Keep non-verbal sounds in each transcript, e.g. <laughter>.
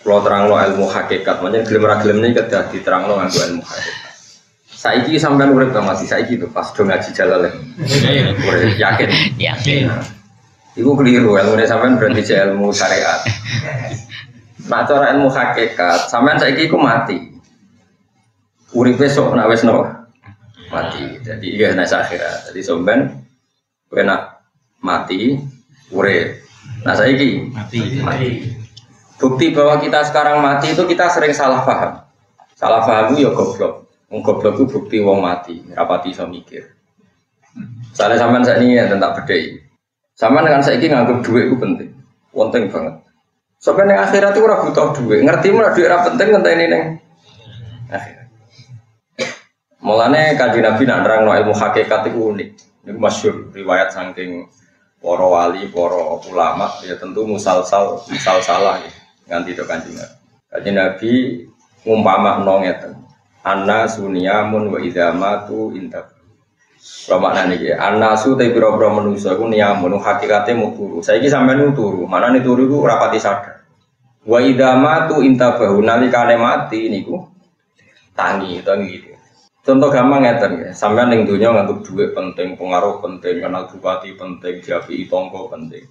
Kalau terang lo ilmu hakikat, makanya gelem ra gelem ini kedah diterang lo nganggo ilmu hakikat. Saiki sampean urip ta masih saiki tuh pas do ngaji jalal. Urip yakin. Yakin. Iku keliru ilmu sampean berarti ilmu syariat. Nah cara ilmu hakikat, sampean saiki iku mati. Uripe sok nak wis no mati. Jadi iya nek akhirat. Jadi sampean kowe nak mati urip. Nah saiki Mati. mati. Bukti bahwa kita sekarang mati itu kita sering salah paham. Salah paham itu ya goblok. Wong goblok itu bukti wong mati, rapati iso mikir. Soalnya sampean saya ini ya tentang bedai. Sampean dengan saya ini nganggep duit itu penting, penting banget. Sampai yang akhirat itu ora butuh duit, ngerti mana duit ora penting ngenteni ini neng. Mulane kaji Nabi nak nerang no ilmu hakikat itu unik. Ini masyur riwayat saking para wali, para ulama ya tentu musalsal, misal salah ya. Nganti do kanjeng Nabi. Kaji Nabi ngumpama ngeten. Anna sunyamun wa idama tu intab. Kalau makna nih, anasu tapi biro-biro manusia itu niamun, hakikatnya mau turu. Saya ini sampai nu turu, mana nih turu rapati sadar. Wa idama tu intabahu nalikane mati niku tangi, tangi gitu. Contoh gampang ngeten ya, sampai ning dunia ngantuk duit penting, pengaruh penting, kenal bupati penting, jabi tonggo penting.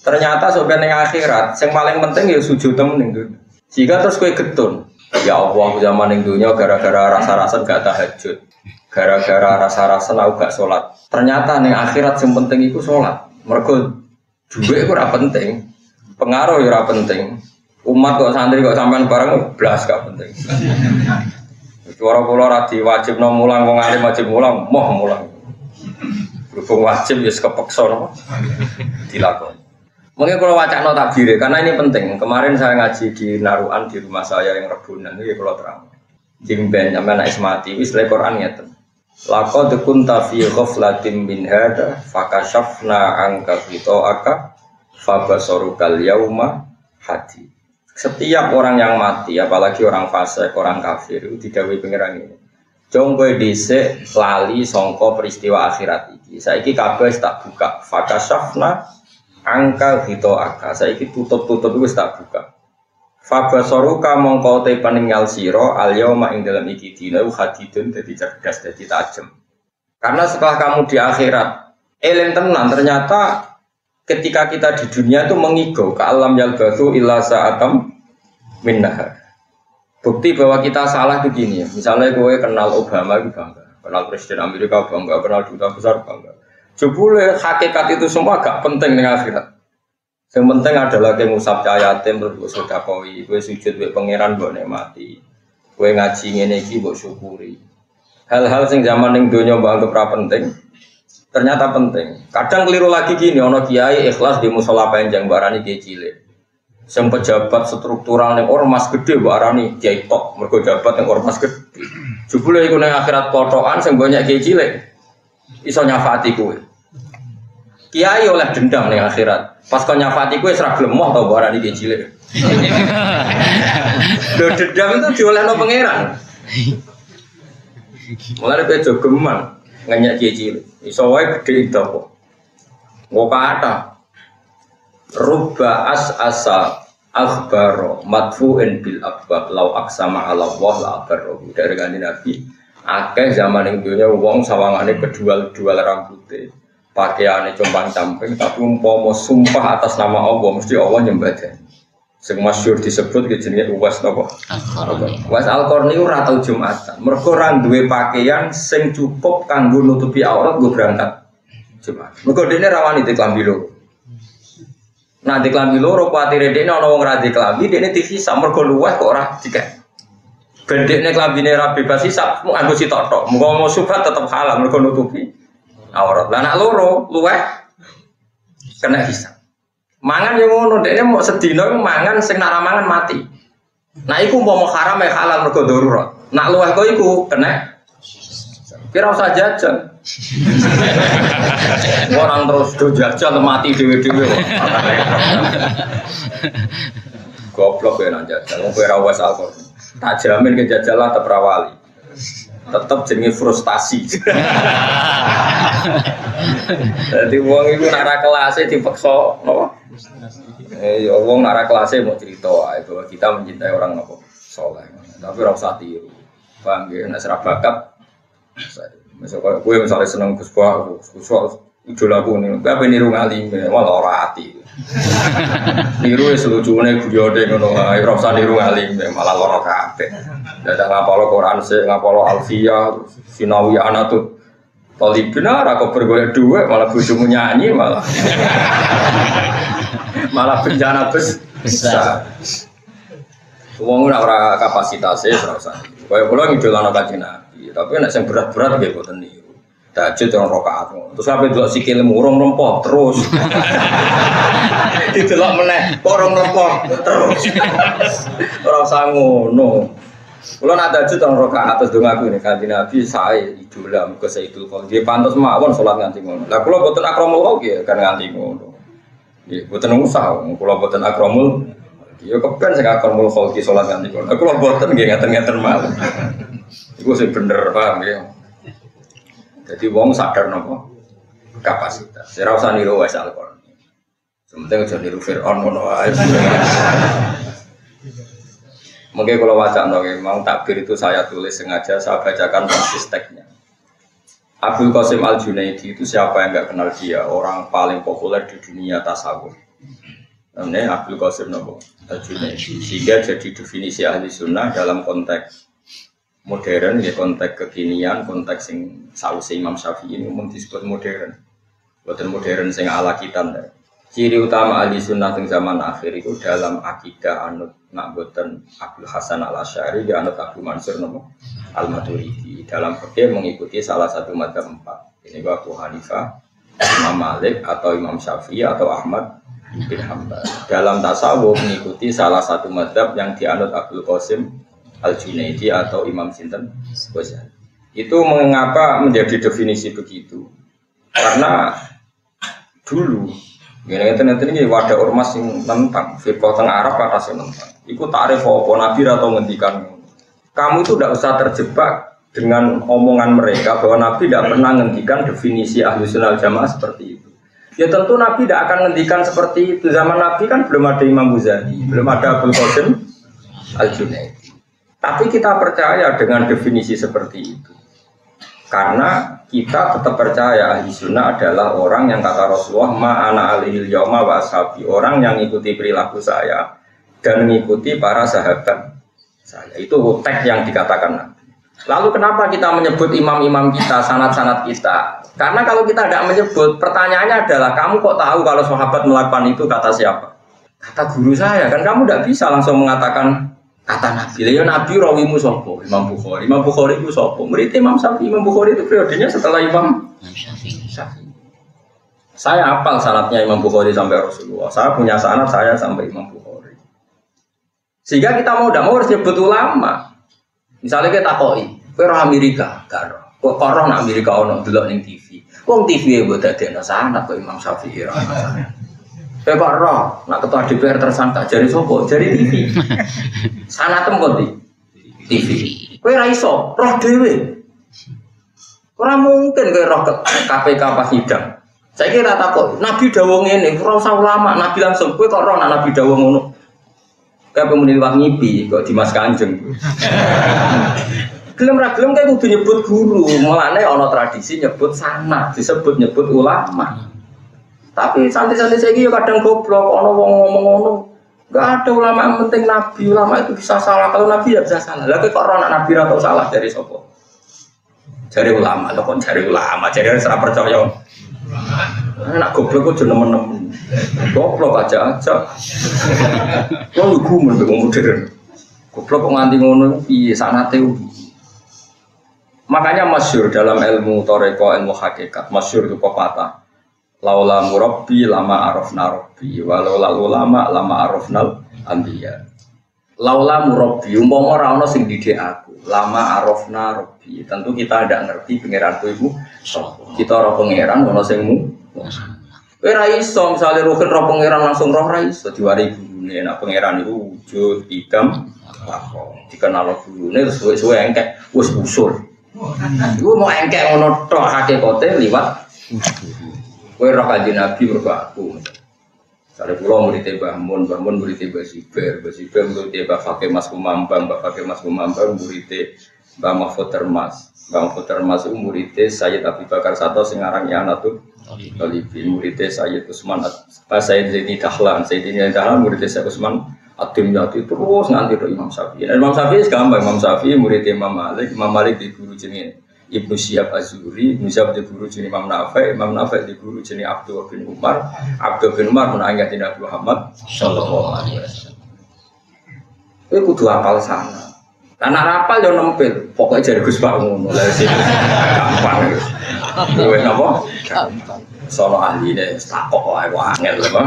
Ternyata sampai ning akhirat, yang paling penting ya sujud temen dunia. Jika terus kue getun, ya Allah zaman ning dunia gara-gara rasa-rasa gak tahajud, gara-gara rasa-rasa aku gak sholat. Ternyata ning akhirat yang penting itu sholat. Mereka itu ora penting, pengaruh ya penting. Umat kok santri kok sampean bareng blas gak penting. Suara kula ra diwajibno mulang wong alim wajib mulang, moh mulang. Berhubung wajib ya kepeksa napa? Dilakoni. Mungkin kalau wacana takbir karena ini penting. Kemarin saya ngaji di Naruan di rumah saya yang Rebunan itu ya kalau terang. Jimben sampai anak mati wis Quran ngeten. Laqad kunta fi ghaflatin min hada fakashafna aka fabasarukal yauma hadi. Setiap orang yang mati, apalagi orang fasik, orang kafir, itu didawi pengiran ini. Jong kowe lali sangka peristiwa akhirat iki. Saiki kabeh tak buka. Fakashafna angka hito aka. Saiki tutup-tutup wis tak buka. Fabasoruka mongko te peninggal siro al yauma ing dalam iki dina hadidun dadi cerdas dadi tajem. Karena setelah kamu di akhirat elen tenan ternyata ketika kita di dunia itu mengigau ke alam yalbathu illa sa'atam min nahar. Bukti bahwa kita salah begini ya. Misalnya gue kenal Obama itu bangga, kenal Presiden Amerika bangga, kenal duta besar bangga. Jebule hakikat itu semua gak penting dengan akhirat. Yang penting adalah kayak ngusap cahayatim terus gue sodakowi, gue sujud gue pangeran gue nikmati, gue ngaji ngene gue syukuri. Hal-hal sing zaman ning donya mbak anggap ra penting, ternyata penting. Kadang keliru lagi gini, ono kiai ikhlas di musola panjang barani kiai cilik. Sing pejabat struktural yang ormas gede barani kiai top, mergo jabat yang ormas gede. Jebule iku ning akhirat potokan sing banyak kiai cilik. Iso nyafati kowe. Kiai oleh dendam ning akhirat. Pas kau nyafati ora gelem moh tau barani kiai cilik. <laughs> Lho dendam itu diolehno pangeran. Mulai kowe jogeman nganyak kiai cilik. Iso wae gede itu kok. Nggo kata. Rubba as asa akhbaro madfu'in bil akbab lau aksama ala Allah la abarro dari kanji Nabi akeh zaman dunia wong sawangane kedual-dual rambutnya pakaiannya compang camping tapi umpama sumpah atas nama Allah mesti Allah nyembadani sing masyhur disebut ke jenenge Uwais napa. Uwais Al-Qarni ora tau Jumatan. Mergo ora duwe pakaian sing cukup kanggo nutupi aurat gue berangkat Jumat. Mergo dene rawani di klambi loro. Nah di klambi loro kuatire dene ana wong ra di klambi dene dihisab mergo luweh kok ora dikek Bendekne klambine ra bebas hisab mau nganggo sitok tok. Muga mau subhat tetep halal mergo nutupi aurat. Lah nak loro luweh. Kena hisab mangan yang ngono dekne mau sedina mangan sing mangan mati. Nah iku umpama haram ya halal mergo darurat. Nak luweh kok iku kena kira usah jajan. Orang terus do jajan mati dewe-dewe goblok ya nang jajan. Wong kowe alkohol. Tak jamin ke jajal lah tetep rawali tetep jenenge frustasi Jadi wong itu nara kelasnya dipeksa, apa? Eh, ya wong nara kelasnya mau cerita ae bahwa kita mencintai orang apa? Soleh. Tapi ora usah tiru. Paham ya? Nek. Misalnya gue misalnya seneng Gus Bah idola aku <laughs> nih, gue apa niru ngalim, malah ora hati. niru ya selucunya guyode ngono, ayo rasa niru ngalim, malah loro kabeh. Dadak ngapalo Quran sih, ngapalo Alfia, Sinawi Anatut. Tali benar, aku bergolek dua, malah bujumu nyanyi malah. <laughs> malah bencana bes besar. Wong ora ora kapasitasnya ora usah. Kaya kula ngidolano kanjeng Nabi, tapi nek sing berat-berat boten niru. Tahajud orang rokaat. Terus sampai dua sikil murung rempoh terus. <laughs> Didelok meneh, kok orang rempoh terus. Ora usah ngono. Kalau nak tahajud orang rokaat terus dong aku ini kanjeng Nabi saya idola muga itu kalau dia pantas mawon sholat nganti ngono. Lah kula boten akramul ya kan nganti ngono. Nggih, boten usah kula boten akramul Ya kepen sing akramul khalqi sholat nganti ngono. Kula boten nggih ngaten-ngaten mawon. Iku sing bener paham ya. Jadi wong sadar nopo kapasitas. Saya rasa niru wes alkohol. Sementing aja niru Fir'aun ae. Mungkin kalau wajah nopo memang takbir itu saya tulis sengaja saya bacakan persis teksnya. Abdul Qasim Al Junaidi itu siapa yang nggak kenal dia? Orang paling populer di dunia tasawuf. Namanya Abdul Qasim Al Junaidi. Sehingga jadi definisi ahli sunnah dalam konteks modern ya konteks kekinian konteks sing sausi Imam Syafi'i ini umum disebut modern. Buatan modern sing ala kita ciri utama ahli sunnah di zaman akhir itu dalam akidah anut nak buatan Abdul Hasan al Ashari di anut Abu Mansur nopo al Maturidi dalam fikih mengikuti salah satu madzhab empat. Ini Abu Hanifah Imam Malik atau Imam Syafi'i atau Ahmad bin Hambal dalam tasawuf mengikuti salah satu madzhab yang dianut Abdul Qasim Al Junaidi atau Imam Sinten Ghazali. Itu mengapa menjadi definisi begitu? Karena dulu Gini nanti nanti ini wadah ormas yang tentang firqah tengah Arab kata yang tentang. Iku tarif apa Nabi atau ngendikan. Kamu itu tidak usah terjebak dengan omongan mereka bahwa Nabi tidak pernah ngendikan definisi ahlu sunnah jamaah seperti itu. Ya tentu Nabi tidak akan ngendikan seperti itu. Zaman Nabi kan belum ada Imam Ghazali, belum ada Abdul Qasim Al Junaid. Tapi kita percaya dengan definisi seperti itu. Karena kita tetap percaya ahli adalah orang yang kata Rasulullah ma'ana alihil yawma wa. Orang yang mengikuti perilaku saya dan mengikuti para sahabat saya. Itu teks yang dikatakan Lalu kenapa kita menyebut imam-imam kita, sanat-sanat kita? Karena kalau kita tidak menyebut, pertanyaannya adalah kamu kok tahu kalau sahabat melakukan itu kata siapa? Kata guru saya, kan kamu tidak bisa langsung mengatakan Kata Nabi, ya Nabi rawimu sopo, Imam Bukhari. Imam Bukhari itu sopo. Murid Imam Syafi'i, Imam Bukhari itu periodenya setelah Imam Syafi'i. Saya hafal sanatnya Imam Bukhari sampai Rasulullah. Saya punya sanat saya sampai Imam Bukhari. Sehingga kita mau tidak mau harus nyebut ulama. Misalnya kita koi, kue Amerika, karo. Kok korong Amerika ono dulu ning TV. Wong TV ya buat ada sanat kok Imam Syafi'i. Eh Pak Roh, nak ketua DPR tersangka jari sopo, jari TV. <laughs> Sana tem di TV. Kue raiso, roh dewe. Orang mungkin kue roh ke KPK pas sidang. Saya kira takut, Nabi dawong ini, roh ulama, Nabi langsung, kue kok roh nak Nabi dawong ngono. Kayak pemunin wak ngipi, kok Dimas Kanjeng. Gelem ra gelem kayak kudu nyebut guru, mulane ana tradisi nyebut sana, disebut nyebut ulama. Tapi santri-santri saya ya kadang goblok, ono wong ngomong ngono. Gak ada ulama yang penting nabi, ulama itu bisa salah. Kalau nabi ya bisa salah. Lagi kok orang nabi atau salah dari sopo? Dari ulama, lo kok dari ulama, orang serap percaya. Anak goblok kok nemen-nemen. Goblok aja aja. Lo lu gumen modern. Goblok kok nganti ngono piye sanate Makanya masyur dalam ilmu toreko, ilmu hakikat, masyur itu pepatah laula murabbi lama arafna rabbi walau lalu lama lama arafnal anbiya. Laula murabbi umpama ora ana sing didik aku lama arafna rabbi. Tentu kita tidak ngerti pangeranku ibu so kita ora pangeran ana sing mu kowe ra iso misale roh roh pangeran langsung roh ra iso diwari gurune. Nek pangeran itu wujud idam apa dikenal gurune terus suwe-suwe engkek wis usul Iku mau engkek ngono tok hakikate liwat Kowe roh kanjeng Nabi mergo aku. Misalnya pulau murid Mbah Mun, Mbah Mun murid Mbah Siber, Mbah Siber murid Mbah Fakih Mas Kumambang, Mbah Fakih Mas Kumambang murid Mbah Mahfud Termas. Mbah Mahfud Termas itu murid Sayyid Abi Bakar Sato sing aran Yanatul Talibin, murid Sayyid Usman, Pak Sayyid Zaini Dahlan, Sayyid Zaini Dahlan murid Sayyid Usman Adim Yati terus nganti ke Imam Syafi'i. Dan Imam Syafi'i gampang, Imam Syafi'i murid Imam Malik, Imam Malik di guru jenis Ibnu Syihab Azuri, Ibnu Syihab di guru jenis Imam Nafi, Imam Nafi di guru jenis Abdul bin Umar, Abdul bin Umar menangnya di Nabi Muhammad Shallallahu Alaihi Wasallam. Itu kudu apal sana. Karena rapal yo nempel, pokoknya jadi Gus Pak ngono lah sih. Gampang. Napa? Gampang. Sono ahli deh, takok wae angel lho,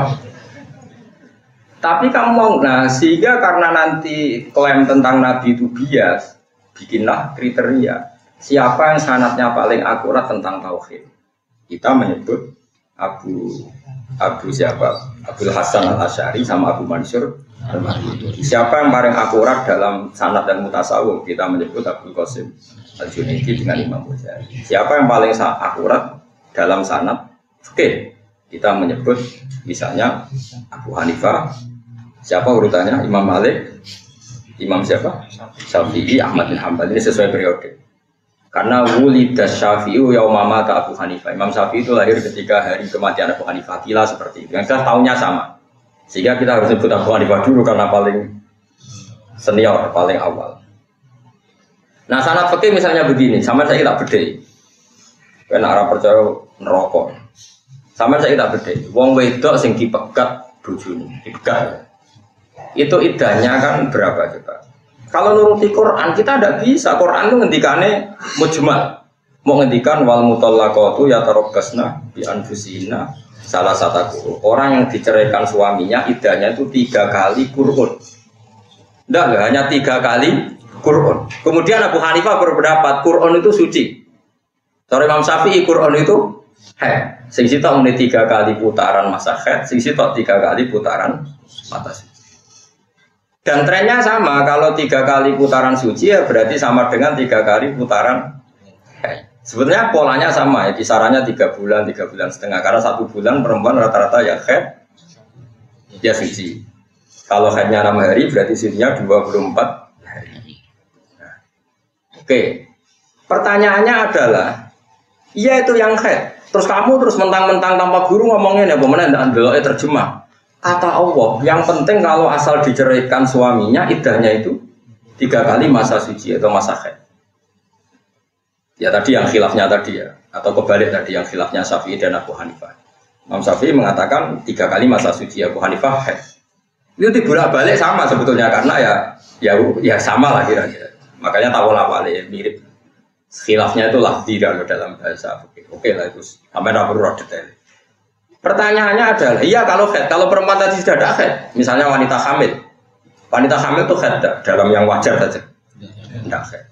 tapi kamu mau, nah sehingga karena nanti klaim tentang Nabi itu bias, bikinlah kriteria. Siapa yang sanatnya paling akurat tentang tauhid? Kita menyebut Abu Abu siapa? Abdul Hasan al Ashari sama Abu Mansur Siapa yang paling akurat dalam sanat dan mutasawuf? Kita menyebut Abu Qasim al Junaidi dengan Imam Ghazali. Siapa yang paling akurat dalam sanat? Oke, kita menyebut misalnya Abu Hanifah, Siapa urutannya? Imam Malik, Imam siapa? Syafi'i, Ahmad bin Hambal. Ini sesuai periode. Karena wulida Syafi'i yaumama ta Abu Hanifah. Imam Syafi'i itu lahir ketika hari kematian Abu Hanifah. Kila seperti itu. Yang kita tahunnya sama. Sehingga kita harus sebut Abu Hanifah dulu karena paling senior, paling awal. Nah sanat fakih misalnya begini, sama saya tak beda. Karena arah percaya nerokok. Sama saya tak beda. Wong wedok sing dipegat bojone, dipegat itu idahnya kan berapa coba? Kalau nuruti Quran kita tidak bisa. Quran itu ngendikane mujmal. Mau ngendikan wal mutallaqatu ya tarabbasna bi anfusina salah satu orang yang diceraikan suaminya idahnya itu tiga kali Quran. Tidak, hanya tiga kali Quran. Kemudian Abu Hanifah berpendapat Quran itu suci. Sore Imam Syafi'i Quran itu head. Sing sitok tiga kali putaran masa head, sing sitok tiga kali putaran mata. Dan trennya sama, kalau tiga kali putaran suci ya berarti sama dengan tiga kali putaran Sebetulnya polanya sama ya, kisarannya tiga bulan, tiga bulan setengah. Karena satu bulan perempuan rata-rata ya head, ya suci. Kalau headnya enam hari berarti sucinya 24 hari. Nah. Oke, pertanyaannya adalah, iya itu yang head. Terus kamu terus mentang-mentang tanpa guru ngomongin ya, bagaimana tidak terjemah. Kata Allah, yang penting kalau asal diceraikan suaminya, idahnya itu tiga kali masa suci atau masa haid. Ya tadi yang khilafnya tadi ya, atau kebalik tadi yang khilafnya Syafi'i dan Abu Hanifah. Imam Syafi'i mengatakan tiga kali masa suci Abu Hanifah haid. Itu dibolak balik sama sebetulnya karena ya ya ya sama lah kira-kira. Makanya tahu lah balik mirip. Khilafnya itu tidak dalam bahasa. Oke, oke lah itu. Sampai perlu detail. Pertanyaannya adalah, iya kalau head, kalau perempuan tadi sudah ada head, misalnya wanita hamil, wanita hamil itu head dalam yang wajar saja, tidak head.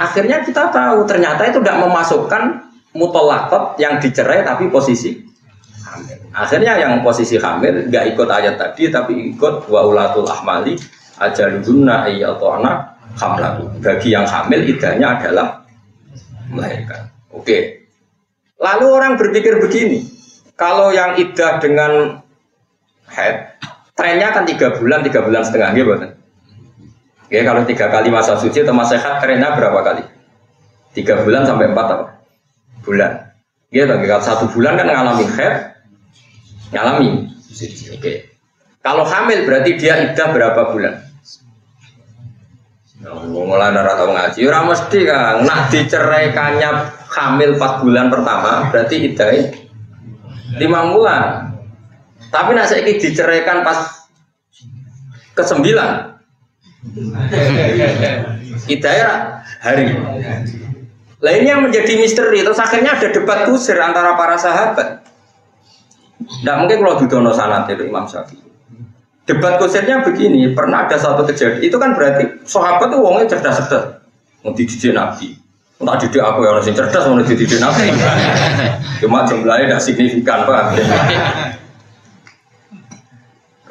Akhirnya kita tahu ternyata itu tidak memasukkan mutolakot yang dicerai tapi posisi hamil. Akhirnya yang posisi hamil nggak ikut ayat tadi tapi ikut wa ulatul ahmali ajaludunna ayyatona hamlaku. Bagi yang hamil idahnya adalah melahirkan. Oke, Lalu orang berpikir begini, kalau yang idah dengan head, trennya kan tiga bulan, tiga bulan setengah, gitu kan? Ya kalau tiga kali masa suci atau masa head, trennya berapa kali? Tiga bulan sampai empat apa? Bulan. Gitu, kalau satu bulan kan ngalami head, ngalami. Oke. Kalau hamil berarti dia idah berapa bulan? Mulai nara tahu ngaji, ora mesti kan. Nak diceraikannya hamil 4 bulan pertama, berarti idai 5 bulan. Tapi nak saya diceraikan pas ke 9 idai hari. Lainnya menjadi misteri. Terus akhirnya ada debat kusir antara para sahabat. Tidak mungkin kalau didono sanat itu Imam Syafi'i. Debat kusirnya begini, pernah ada satu kejadian, itu kan berarti sahabat itu wongnya cerdas-cerdas. Mau dididik Nabi. Tak didik aku ya orang cerdas mau dididik Nabi. Cuma jumlahnya tidak signifikan, Pak.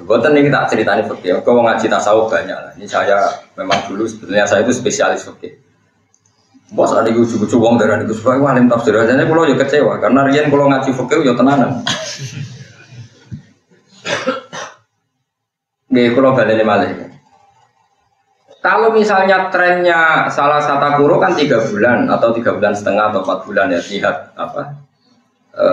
Buatan ini tak ceritanya fakir. Kau mau ngaji tasawuf banyak lah. Ini saya memang dulu sebetulnya saya itu spesialis fakir. Bos ada gue juga uang dari gue supaya walim tafsir aja nih ya kecewa karena Rian pulau ngaji fakir ya tenanan. Gak pulau balik malah. Kalau misalnya trennya salah satu kuro kan tiga bulan atau tiga bulan setengah atau empat bulan ya lihat apa e,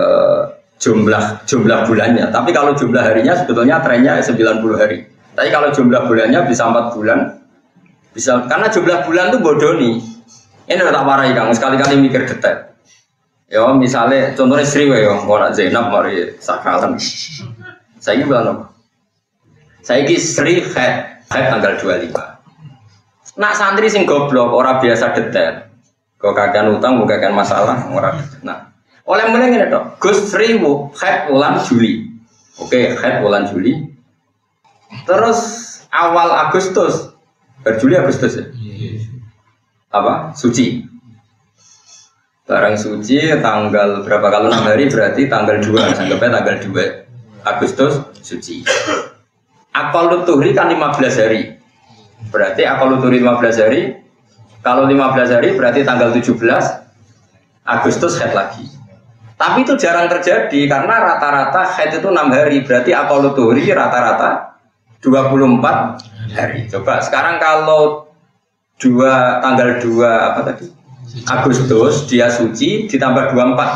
jumlah jumlah bulannya. Tapi kalau jumlah harinya sebetulnya trennya 90 hari. Tapi kalau jumlah bulannya bisa empat bulan, bisa karena jumlah bulan tuh bodoh nih. Ini udah tak marahi kang, sekali-kali mikir detail. Ya misalnya contohnya Sri ya, mau nak Zainab mari sakalan. Saya ini bilang apa? Saya ini Sri head, head tanggal 25. Nak santri sing goblok, orang biasa detail. Kau kakek utang, bukan kakek masalah, orang. Nah, oleh mana ini dok? Gus Sri head bulan Juli. Oke, head bulan Juli. Terus awal Agustus, berjuli Agustus ya? apa suci barang suci tanggal berapa kalau enam hari berarti tanggal dua anggapnya tanggal dua Agustus suci akal luturi kan 15 hari berarti akal luturi 15 hari. Kalau 15 hari berarti tanggal 17 Agustus head lagi. Tapi itu jarang terjadi karena rata-rata head itu enam hari. Berarti akal luturi rata-rata 24 hari. Coba sekarang kalau dua tanggal dua apa tadi? Agustus dia suci ditambah dua empat.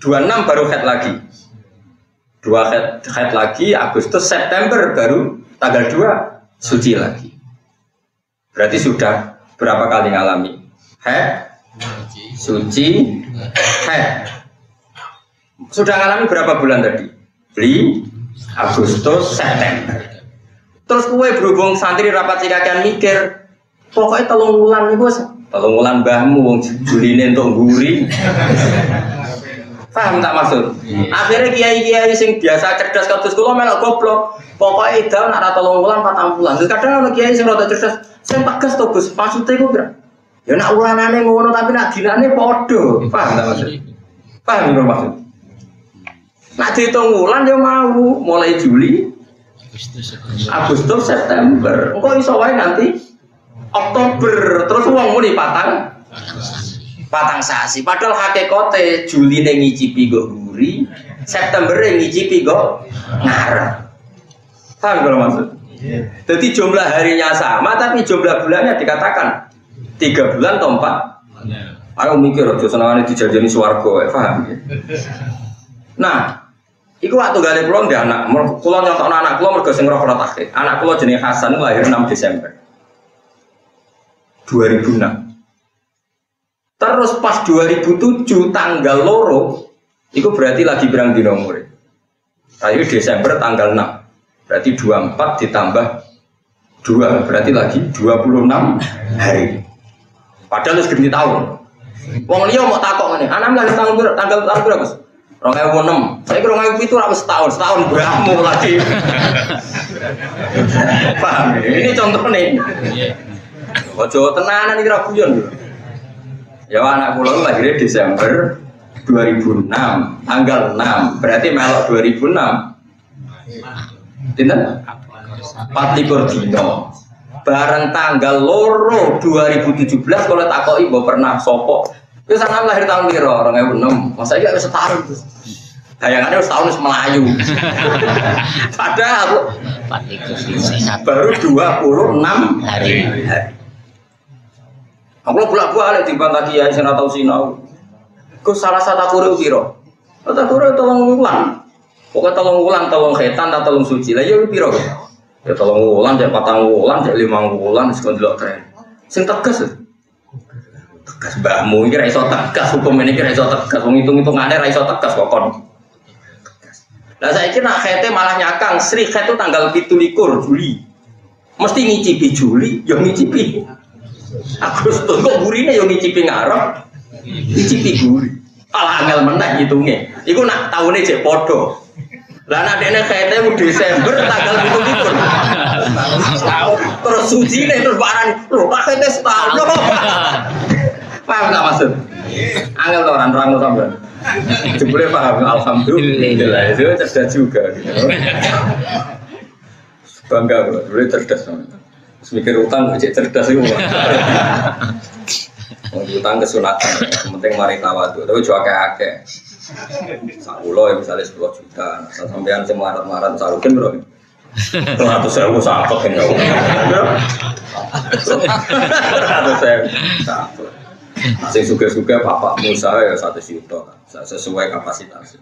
dua enam baru head lagi. Dua head, head lagi Agustus September baru tanggal dua suci lagi. Berarti sudah berapa kali ngalami? Head suci. Head sudah ngalami berapa bulan tadi? Beli. Agustus September. Terus kue berhubung santri rapat sikakan mikir Pokoknya tolong wulan nih bos, tolong wulan bahmu, juline untuk guri. <laughs> Paham tak maksud? Akhirnya kiai kiai sing biasa cerdas kados kula melok goblok. Pokoknya itu nak tolong wulan patang bulan. Terus kadang ada kiai sing rada cerdas, sing tegas to Gus, maksudnya gue kira. Ya nak ulanane ngono tapi nak dinane padha. Paham tak maksud? Paham tak maksud? Nak dihitung wulan dia mau mulai Juli, Agustus, September. Kok iso wae nanti Oktober terus uang muni patang patang sasi. Padahal hakikote Juli nih ngicipi go guri September nih ngicipi go ngarep. Paham kalau maksud? Jadi jumlah harinya sama tapi jumlah bulannya dikatakan tiga bulan atau empat? Ayo mikir, aja senangannya dijajani suwargo, ya, paham? Ya? Nah, Iku waktu gale pulau nggak anak, pulau nyontok anak pulau mergo sing roh Anak pulau jenis Hasan lahir 6 Desember. 2006. Terus pas 2007 tanggal loro, itu berarti lagi berang di nomor. Tadi Desember tanggal 6, berarti 24 ditambah 2, berarti lagi 26 hari. Padahal harus ganti tahun. Wong liya mau takok ngene, anak lahir tahun tanggal tahun berapa? Ewu enam, saya kira rong itu rapi setahun, setahun berapa lagi. <laughs> Paham? Ini contoh nih. Ojo tenanan iki ra guyon. Ya anak kula lahirnya Desember 2006, tanggal 6. Berarti melok 2006. Dinten? 24 dino. Bareng tanggal loro 2017 kalau takoki mbok pernah sopo. Wis ana lahir tahun piro? 2006. Masa iki wis setahun. Bayangannya setahun wis melayu. <laughs> Padahal baru 26 hari. hari. Aku bolak balik di bantah kiai saya tahu sinau. Kau salah satu kuru kiro. Kata kuru tolong ulang. Pokoknya tolong ulang, tolong khitan, atau tolong suci. Lah ya piro. Ya tolong ulang, jadi patang ulang, jadi lima ulang, sekon dulu tren. Sing tegas. Tegas mbahmu ini raiso tegas, hukum ini raiso tegas. Menghitung hitung ada raiso tegas kok kon. Nah saya kira khete malah nyakang Sri itu tanggal itu likur Juli. Mesti ngicipi Juli, yang ngicipi Agustus kok gurine yo ngicipi ngarep. Ngicipi guri. Alah angel meneh ngitunge. Iku nak taune cek padha. Lah nek dene kaite Desember tanggal 27. Setahun. Terus suci nih terus barang lho kaite setahun. Paham gak maksud? Angel to orang rangno sampean. Jebule paham alhamdulillah. Itu cerdas juga gitu. <laughs> Bangga, boleh cerdas. Semikir utang cek cerdas itu. Mau diutang kesunatan, penting mari tawadu. Tapi juga kayak akeh. Sakulo ya misalnya 10 juta, sampean sing marat-marat sarukin bro. Ratus sewu sakit kan kau. Ratus sewu sakit. Sing suka-suka bapak Musa ya satu juta, sesuai kapasitas.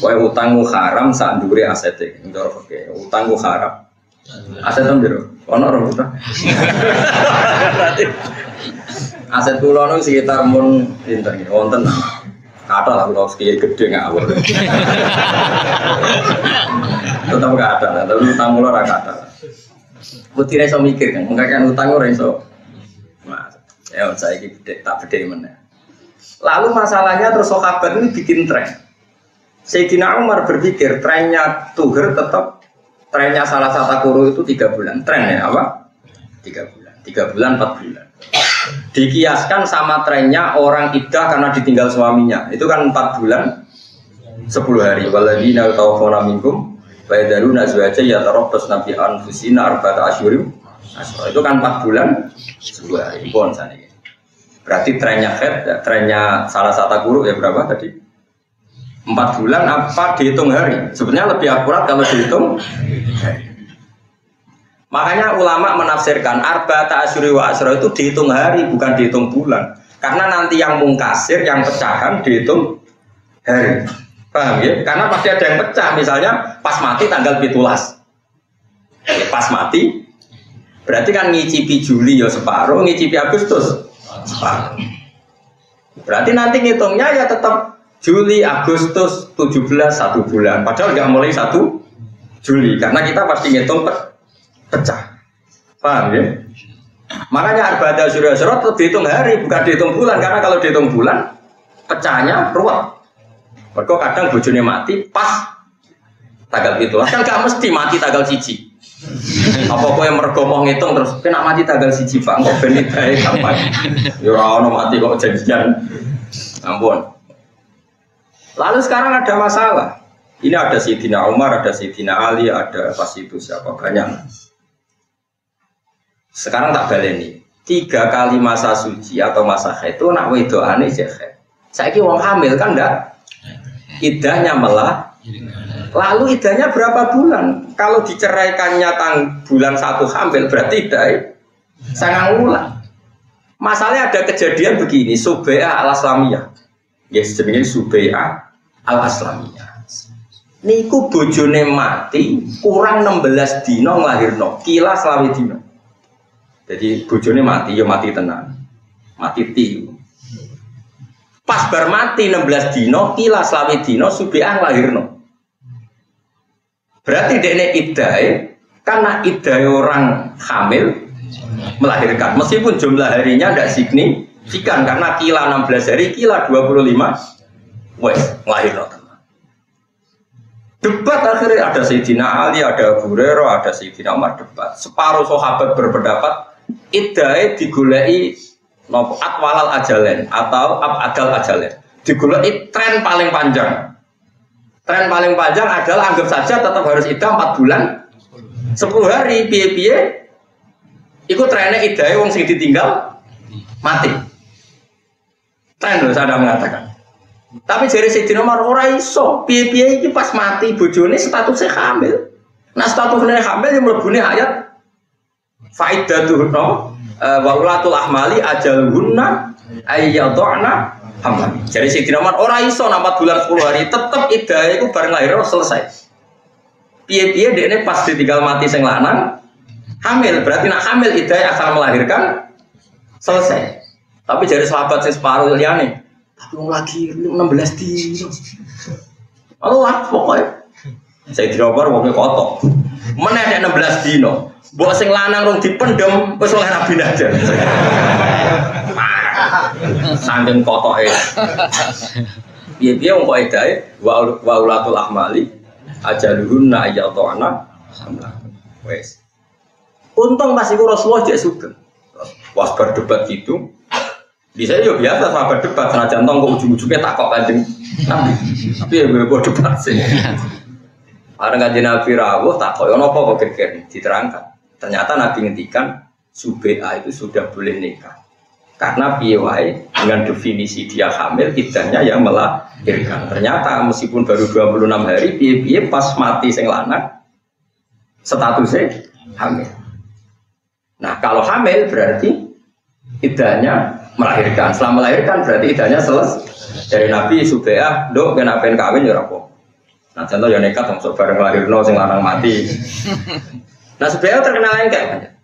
Kau utangmu haram saat duri aset oke. Utangmu haram, aset biru. Ono orang utang. Aset pulau nu sekitar mun pinter nih, wonten kata lah kalau sekian gede ngawur. Tetap gak ada, lah, tapi utang pulau raka ada. Putih reso mikir kan, enggak kan utang ora. Mas, ya saya ini tak beda mana. Lalu masalahnya terus sahabat ini bikin tren. Sayyidina Umar berpikir trennya Tuher tetap trennya salah satu guru itu tiga bulan. Trennya apa? Tiga bulan. Tiga bulan, empat bulan. Dikiaskan sama trennya orang iddah karena ditinggal suaminya. Itu kan empat bulan sepuluh hari. Waladina tawafona minkum Bayadaru nazwaja ya tarobos nabi anfusina arba'ata asyurim itu kan empat bulan sepuluh hari. Pun sana berarti trennya head trennya salah satu guru ya berapa tadi empat bulan apa dihitung hari sebenarnya lebih akurat kalau dihitung Makanya ulama menafsirkan arba ta'asyuri wa itu dihitung hari bukan dihitung bulan. Karena nanti yang mungkasir, yang pecahan dihitung hari. Paham ya? Karena pasti ada yang pecah. Misalnya pas mati tanggal pitulas. Pas mati berarti kan ngicipi Juli ya separuh, ngicipi Agustus separuh. Berarti nanti ngitungnya ya tetap Juli, Agustus, 17, satu bulan. Padahal nggak mulai satu Juli. Karena kita pasti ngitung pecah. Paham ya? Makanya arba'ata surya surot dihitung hari, bukan dihitung bulan. Karena kalau dihitung bulan, pecahnya ruwet. Mereka kadang bojone mati pas tanggal itu. Kan gak mesti mati tanggal siji. Apa kau yang mergo mau ngitung terus kena mati tanggal siji Pak, kok ben bae gampang. Ya ora mati kok janjian. Ampun. Lalu sekarang ada masalah. Ini ada Sidina Umar, ada Sidina Ali, ada pas itu siapa banyak. Sekarang tak baleni. Tiga kali masa suci atau masa haid itu nak wedo aneh sih Saya kira wong hamil kan enggak. Idahnya malah. Lalu idahnya berapa bulan? Kalau diceraikannya tang bulan satu hamil berarti idah sangat ulang. Masalahnya ada kejadian begini, Subaya al Aslamiyah. Ya sebenarnya Subaya al Aslamiyah. Niku bojone mati kurang 16 dino nglahirno, kila selawi dino. Jadi bojone mati, ya mati tenang. Mati ti. Pas bar mati 16 dino, kila selawi dino, subiah lahirno. Berarti dekne idai, karena idai orang hamil melahirkan. Meskipun jumlah harinya tidak signifikan, karena kila 16 hari, kila 25, wes lahirno Debat akhirnya ada Sayyidina Ali, ada Abu Hurairah, ada Sayyidina Umar debat. Separuh sahabat berpendapat idai digulai nopo atwalal ajalen atau adal ajalen. Digulai tren paling panjang. Tren paling panjang adalah anggap saja tetap harus idah 4 bulan 10 hari piye piye ikut trennya idai wong sing ditinggal mati. Tren loh saya mengatakan tapi jadi si Umar ora iso piye piye ini pas mati bojone statusnya hamil nah statusnya hamil yang melebuni ayat faidatuh no eh, wa ulatul ahmali ajaluhunna ayyadhana hamlan. Jadi si Umar orang iso 4 bulan 10 hari tetep idah itu bareng lahir selesai. Piye-piye ini pas ditinggal mati sing lanang hamil berarti nak hamil idah asal melahirkan selesai. Tapi jadi sahabat sing separuh liane tapi mau lagi 16 di Allah pokoknya saya tidak mau kotok mana ada 16 dino Buat sing lanang rong dipendem wis oleh Nabi aja. Saking kotoke. Piye-piye wong kok edae wa ulatul ahmali ajaluhunna ayatuna samla. Wes. Untung pas iku Rasulullah jek sugeng. Was berdebat gitu. Di saya ya biasa sahabat debat senajan tong kok ujung-ujungnya tak kok kanjeng Nabi. Tapi ya gue debat sih. Orang kanjeng Nabi rawuh tak kok ono apa kok diterangkan. Ternyata Nabi ngendikan Subea itu sudah boleh nikah. Karena piawai dengan definisi dia hamil, idahnya yang melahirkan. Ternyata meskipun baru 26 hari, piye-piye pas mati sing lanang, statusnya hamil. Nah kalau hamil berarti idahnya melahirkan. Setelah melahirkan berarti idahnya selesai. Dari Nabi Subaya, dok kenapa kawin ya rapo. Nah contoh ya nekat, masuk bareng lahir no, sing lanang mati. <laughs> Nah Subaya terkenal yang kayak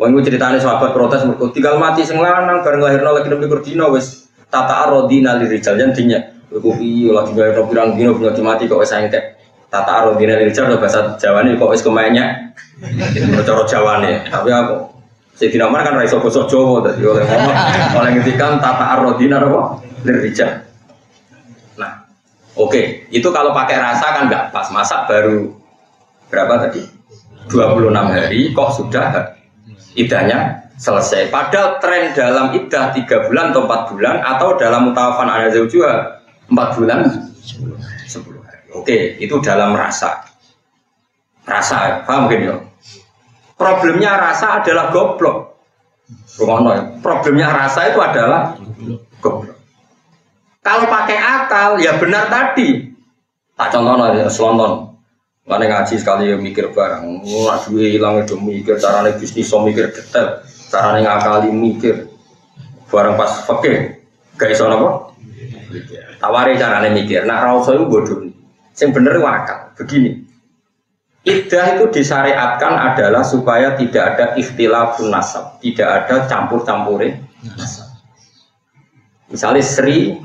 Wah itu ceritanya sahabat protes mereka tinggal mati sing lanang bareng lahirno lagi nembe kurdino wes tata arodina lirijal jan dinya. Iku piye lagi lahirno pirang dino punya mati kok wis entek. Tata arodina lirijal bahasa Jawa nih kok wis kemanya. <laughs> Cara Jawa nih. Tapi aku Sayyidina Umar kan raiso bosok Jawa tadi oleh ngomong <laughs> oleh ngetikan tata arodina apa lirijal. Nah, oke, okay. itu kalau pakai rasa kan nggak pas masak baru berapa tadi? 26 hari kok sudah idahnya selesai. Padahal tren dalam idah tiga bulan atau empat bulan atau dalam mutawafan ada juga empat bulan sepuluh hari. Oke, itu dalam rasa. Rasa, paham gini ya? Problemnya rasa adalah goblok. Rumono ya. Problemnya rasa itu adalah goblok. Kalau pakai akal ya benar tadi. Tak contoh ya, selonton. Mana ngaji sekali ya mikir barang, nggak duit hilang itu mikir, caranya bisnis so mikir detail, caranya ngakali mikir, barang pas oke, gak iso apa? Tawari caranya mikir, nah rasa itu bodoh. Yang bener wakal, begini. Idah itu disyariatkan adalah supaya tidak ada ikhtilafun nasab, tidak ada campur-campurin nasab. Misalnya Sri,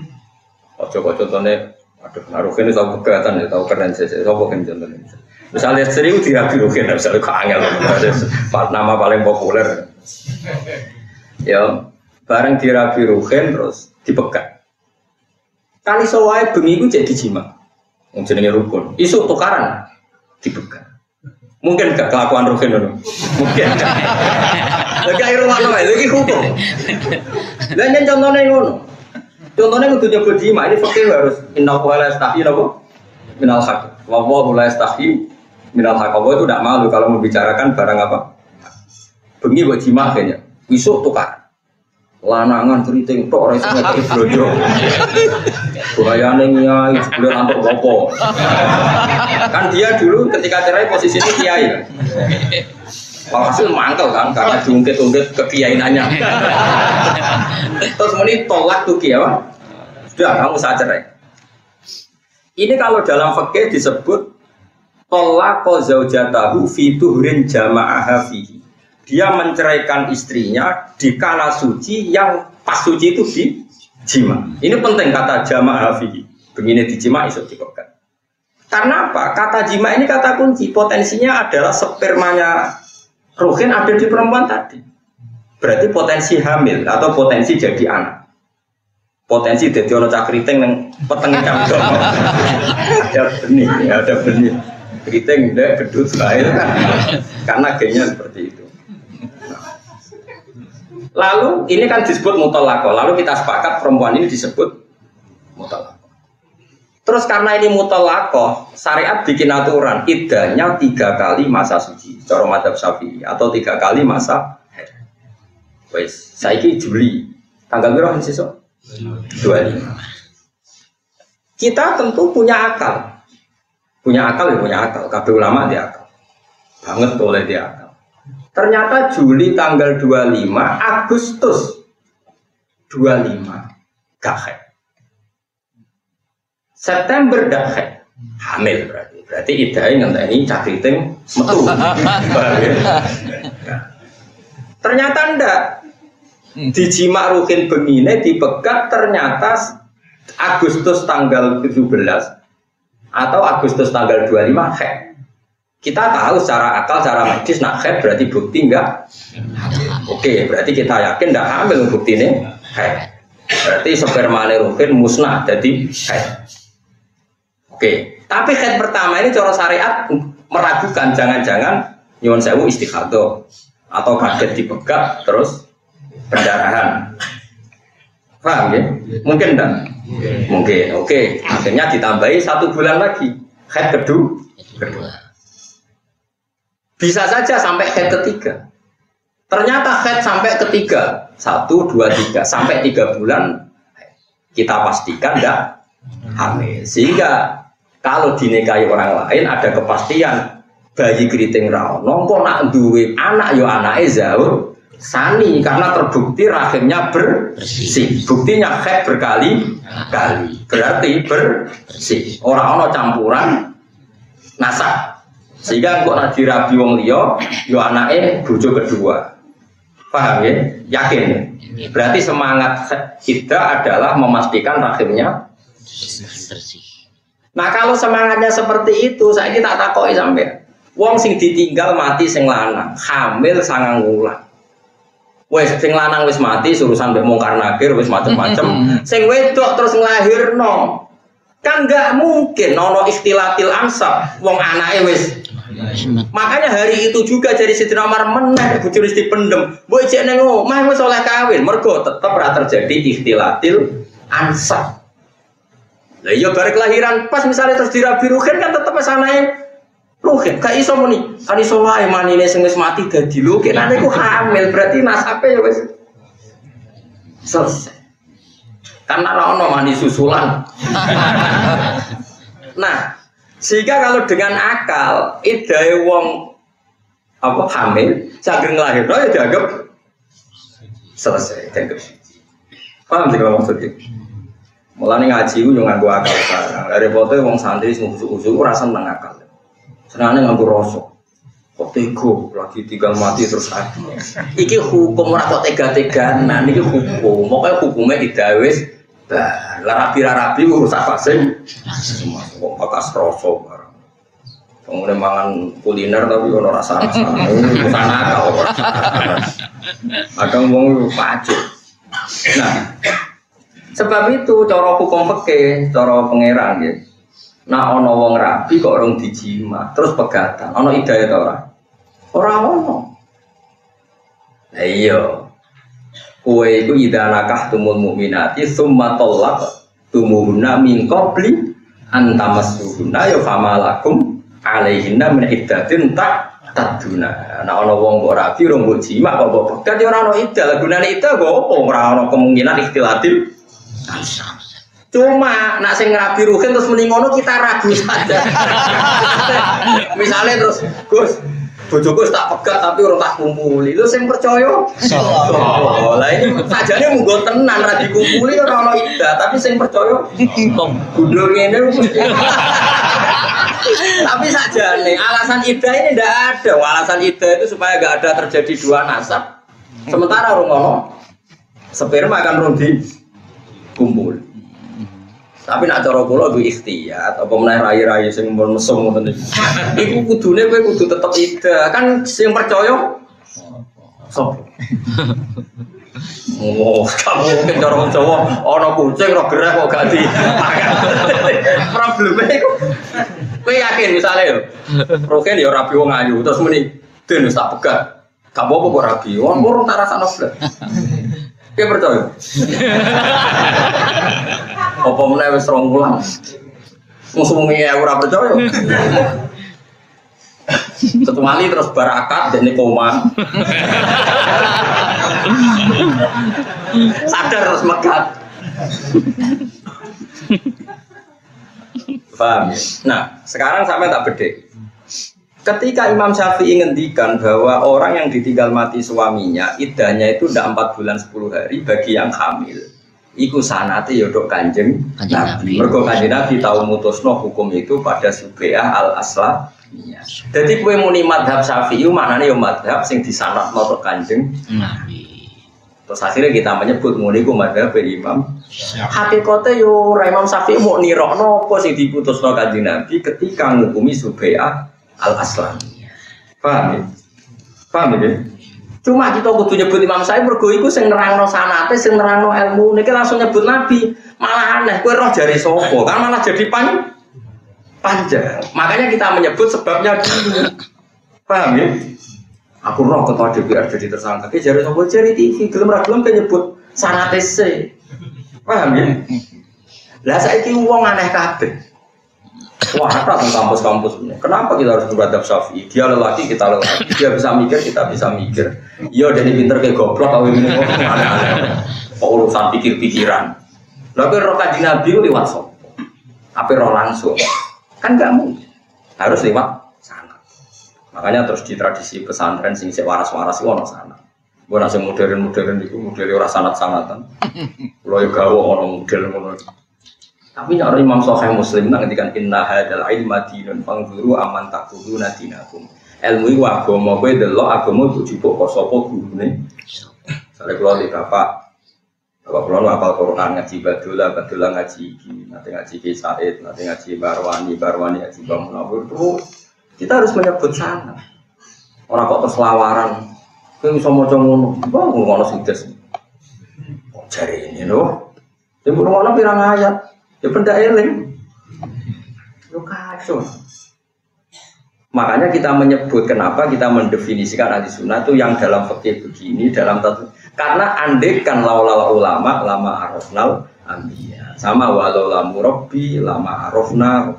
ojo contohnya Aduh, naruh ini tahu kegatan ya, tahu keren saja. Tahu kan contohnya. Misalnya serius dia birukin, misalnya keangel, nama paling populer. Ya, bareng dirabi ruhin terus dipegat. Kali sawai bengi itu jadi jima. Jenenge rukun. Isu tukaran dipegat. Mungkin gak kelakuan ruhin dulu. Mungkin. <laughs> Lagi air rumah lagi hukum. Dan contohnya ngono. Contohnya kudu nyebut jima, ini fakir harus inna la yastahi napa? Minal haq. Wa wa la yastahi minal haq. itu tidak malu kalau membicarakan barang apa? Bengi buat jima kayaknya. Besok tukar. Lanangan keriting tok ora iso ngekeki blojo. Bayane nyai sebelum antuk bopo. Kan dia dulu ketika cerai posisinya kiai kan. Walhasil mangkel kan karena diungkit-ungkit kekiainannya. Terus ini tolak tuh apa? Sudah kamu saja cerai. Ini kalau dalam fakih disebut tolak zaujatahu fi tuhrin jama'aha fihi. Dia menceraikan istrinya di kala suci yang pas suci itu di jima. Ini penting kata jama'aha fihi. Begini di jima iso dipegang. Karena apa? Kata jima ini kata kunci. Potensinya adalah spermanya Ruhin ada di perempuan tadi. Berarti potensi hamil atau potensi jadi anak. Potensi jadi orang cakriting yang petengin campur. <laughs> ada benih, ada benih. Keriting tidak gedut lahir karena gennya seperti itu. Lalu ini kan disebut mutolako. Lalu kita sepakat perempuan ini disebut mutolako. Terus karena ini mutolako, syariat bikin aturan idahnya tiga kali masa suci, cara madhab syafi'i atau tiga kali masa Wes, saiki Juli tanggal berapa sih so? Dua lima. Kita tentu punya akal, punya akal ya punya akal. Kabeh ulama dia akal, banget boleh dia akal. Ternyata Juli tanggal 25, Agustus 25 gak September dah hamil berarti. Berarti idahnya ngenteni cakriting metu. Ya? <laughs> Ternyata ndak. Di Jima Rukin Begine dipegat ternyata Agustus tanggal 17 atau Agustus tanggal 25 head. Kita tahu secara akal, secara medis nak head berarti bukti enggak? Oke, berarti kita yakin enggak hamil bukti ini head. Berarti sperma Rukin musnah jadi head. Oke, tapi head pertama ini cara syariat meragukan jangan-jangan nyuwun sewu istikhadoh atau kaget dipegat terus pendarahan. Paham ya? Mungkin enggak? Mungkin. Oke, akhirnya ditambahi satu bulan lagi. Head kedua. kedua. Bisa saja sampai head ketiga. Ternyata head sampai ketiga satu dua tiga sampai tiga bulan kita pastikan tidak hamil. Sehingga kalau dinikahi orang lain ada kepastian. Bayi keriting rawon nongko nak duwe anak yo anak jauh sani karena terbukti rahimnya bersih. buktinya head berkali kali berarti bersih orang-orang campuran nasab sehingga kok nanti rabi wong liya yo anake bojo kedua. Paham ya? Yakin. Berarti semangat kita adalah memastikan rahimnya bersih. Nah kalau semangatnya seperti itu, saya kita takoki sampai wong sing ditinggal mati sing lanang, hamil sangang wulan. Wes sing lanang wis mati surusan mbek mungkar nakir wis macem-macem. <laughs> sing wedok terus nglahirno. Kan enggak mungkin nono istilatil ansab wong anake wis Makanya hari itu juga jadi Siti Umar menang bujur dipendem. Boy cek neng omah wis oleh kawin. Mergo tetep ora terjadi ikhtilatil ansab. Lah iya bareng kelahiran pas misalnya terus dirabi ruhin kan tetep sanae ruhin. Gak iso muni. Kan iso wae manine sing wis mati dadi lukin. Nek ku hamil berarti nasabe ya wis selesai. Karena ono mani susulan. <laughs> nah, sehingga kalau dengan akal, idai wong apa hamil, sageng lahir, ya dianggap selesai, dianggap. Paham sih kalau maksudnya? Mulai ngaji itu yang nganggu akal sekarang. Dari foto wong santri sing usuk-usuk rasa seneng akal. Senangnya nganggu rosok. Kok tego lagi tinggal mati terus lagi. Iki hukum ora kok tega-teganan, iki hukum. Pokoknya hukumnya didawis Bah, rapi rapi urus apa sih? Kok bekas rosok barang. Kemudian mangan kuliner tapi ono rasa <laughs> rasa. Sana kau. Ada ngomong pacet. Nah, sebab itu cara hukum peke, cara pangeran ya. Nah ono wong rapi kok orang dijima, terus pegatan. Ono ida ya ora? Ora ono. Nah, iya, Kue itu ida nakah tumul mu'minati summa tolak tumuhuna min qabli antamassuhuna ya famalakum alaihinna min iddatin tak taduna. Nah ana wong mbok rabi rong mbok jima kok mbok pegat ya ora ono iddah. Gunane iddah kok apa ora ono kemungkinan ikhtilatil Cuma nak sing rabi ruhin terus mending ngono kita ragu saja. <laughs> Misalnya terus Gus, bojoku tak pegat tapi orang tak kumpuli. Lu sing percaya oh lah ini sajane munggo tenan ra dikumpuli ora ono ida tapi sing percaya gundul ngene tapi sajane alasan ida ini ndak ada. Alasan ida itu supaya gak ada terjadi dua nasab. Sementara orang ono sperma akan rundi tapi nak cara kula gue ikhtiyat apa meneh rai-rai sing mun mesum ngoten. Iku kudune kowe kudu tetep ida. Kan sing percaya sop. Oh, kamu mungkin cara wong Jawa ana kucing ora gerah kok gak di. Probleme iku kowe yakin misalnya yo. Roken yo rabi wong ayu terus muni den tak pegat. Gak apa-apa kok rabi. Wong murung tak rasakno blas. Kowe percaya? <laughs> Apa meneh wis rong wulan. Musuh-musuhe aku ora percaya. Kecuali terus barakat dan koma. Sadar terus megat. Paham ya? Nah, sekarang sampai tak bedek. Ketika Imam Syafi'i ngendikan bahwa orang yang ditinggal mati suaminya, idahnya itu tidak 4 bulan 10 hari bagi yang hamil. Iku sanate yodok ya kanjeng Nabi. Mergo kanjeng Nabi tahu mutusno hukum itu pada Subeah al Asla. Jadi kue muni madhab Syafi'i maknanya yo madhab sing disanat tok kanjeng Nabi. Terus akhirnya kita menyebut muni ku madhab Imam. Hakikatnya yo Imam Syafi'i mau nirokno apa sing diputusno kanjeng Nabi ketika ngukumi Subeah al aslam paham ya paham ya cuma kita kudu nyebut Imam saya mergo iku sing nerangno sanate sing nerangno ilmu. Niki langsung nyebut nabi. Malah aneh kowe roh jari sapa? Kan malah jadi pan panjang. Makanya kita menyebut sebabnya dulu. Paham ya? Aku roh ketua DPR jadi tersangka. Ke jari sapa? Jari TV gelem ra gelem nyebut sanate se paham ya? Lah saiki wong aneh kabeh Wah, di kampus-kampus. Kenapa kita harus beradab syafi'i? Dia lelaki, kita lelaki. Dia bisa mikir, kita bisa mikir. Iya, jadi pinter kayak goblok, kalau ini kok aneh-aneh. Kok urusan pikir-pikiran. Lalu roh kaji Nabi lewat sopo. Apa roh langsung? Kan gak mungkin. Harus lewat sana. Makanya terus di tradisi pesantren sing waras-waras itu ono sana. Gue nasi modern-modern itu model orang sanat-sanatan. Ya gawe ono model ngono. Tapi nyara Imam Sahih Muslim nang ngendikan inna hadal ilma dinun fangzuru aman takuduna dinakum. Ilmu iku agama kowe delok agama itu jupuk kok sapa gurune. Sare kula di bapak Bapak kula nu apal Quran ngaji badula, badula ngaji iki, nanti ngaji Ki Said, nanti ngaji Barwani, Barwani ngaji Bang Munawir terus kita harus menyebut sana. Orang kok terus lawaran, kowe iso maca ngono, ngono sing des. Kok jare ini lho. Ya ngono pirang ayat. Ya benda eling. Lu kacau. Makanya kita menyebut kenapa kita mendefinisikan ahli sunnah itu yang dalam fikih begini dalam tatu karena andekan laulala ulama lama arafnal ambiya. Sama walau lamu robbi lama arafna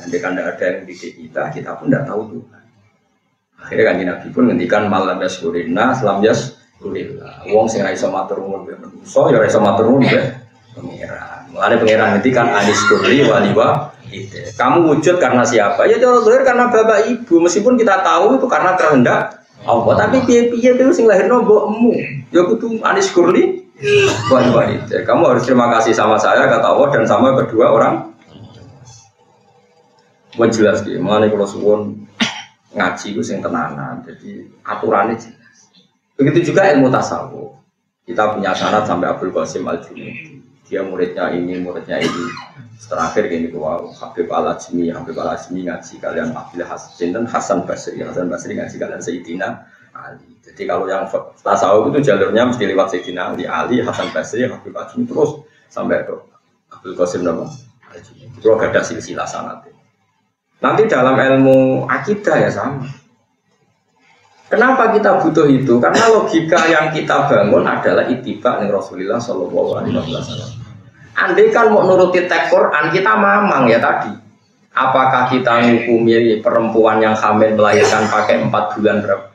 andekan tidak ada yang didik kita kita pun tidak tahu Tuhan. Akhirnya kan Nabi pun ngendikan malam yaskurina selam yaskurillah. Wong sing ra iso matur nuwun ya ra iso matur nuwun Mulanya pengiran kan anis kurli waliwa Kamu wujud karena siapa? Ya cara lahir karena bapak ibu. Meskipun kita tahu itu karena kehendak Allah. Tapi piye piye itu sing lahir emu. Ya kudu anis kurli waliwa Kamu harus terima kasih sama saya kata Allah dan sama kedua orang. Buat jelas gitu. Mulanya kalau suwon ngaji itu sing tenanan. Jadi aturannya jelas. Begitu juga ilmu tasawuf. Kita punya sanat sampai Abdul Qasim Al Junudi dia muridnya ini, muridnya ini. Terakhir gini wow, Habib Al Ajmi, Habib Al Ajmi ngaji kalian Abdul Hasan dan Hasan Basri, Hasan Basri ngaji kalian Sayyidina Ali. Jadi kalau yang tasawuf itu jalurnya mesti lewat Sayyidina Ali, Ali, Hasan Basri, Habib Ajmi terus sampai ke Abdul Qasim nama Itu ada silsilah sanat. Nanti dalam ilmu akidah ya sama. Kenapa kita butuh itu? Karena logika yang kita bangun adalah itibak nih Rasulullah Shallallahu Alaihi Wasallam. Andai kan mau nuruti teks Quran kita mamang ya tadi. Apakah kita menghukumi perempuan yang hamil melahirkan pakai empat bulan berapa?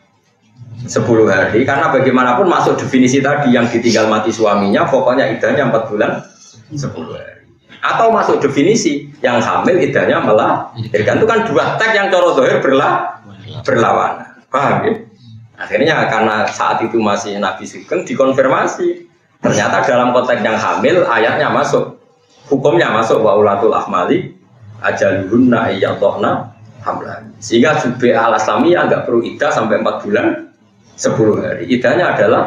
Sepuluh hari. Karena bagaimanapun masuk definisi tadi yang ditinggal mati suaminya, pokoknya idahnya empat bulan sepuluh hari. Atau masuk definisi yang hamil idahnya melahirkan itu kan dua teks yang coro dohir berlah berlawanan. Paham ya? Akhirnya karena saat itu masih Nabi Sugeng dikonfirmasi Ternyata dalam konteks yang hamil ayatnya masuk. Hukumnya masuk wa ulatul ahmali ajaluhunna iyatohna hamlan. Sehingga jube al aslamiyah nggak perlu idah sampai 4 bulan 10 hari. Idahnya adalah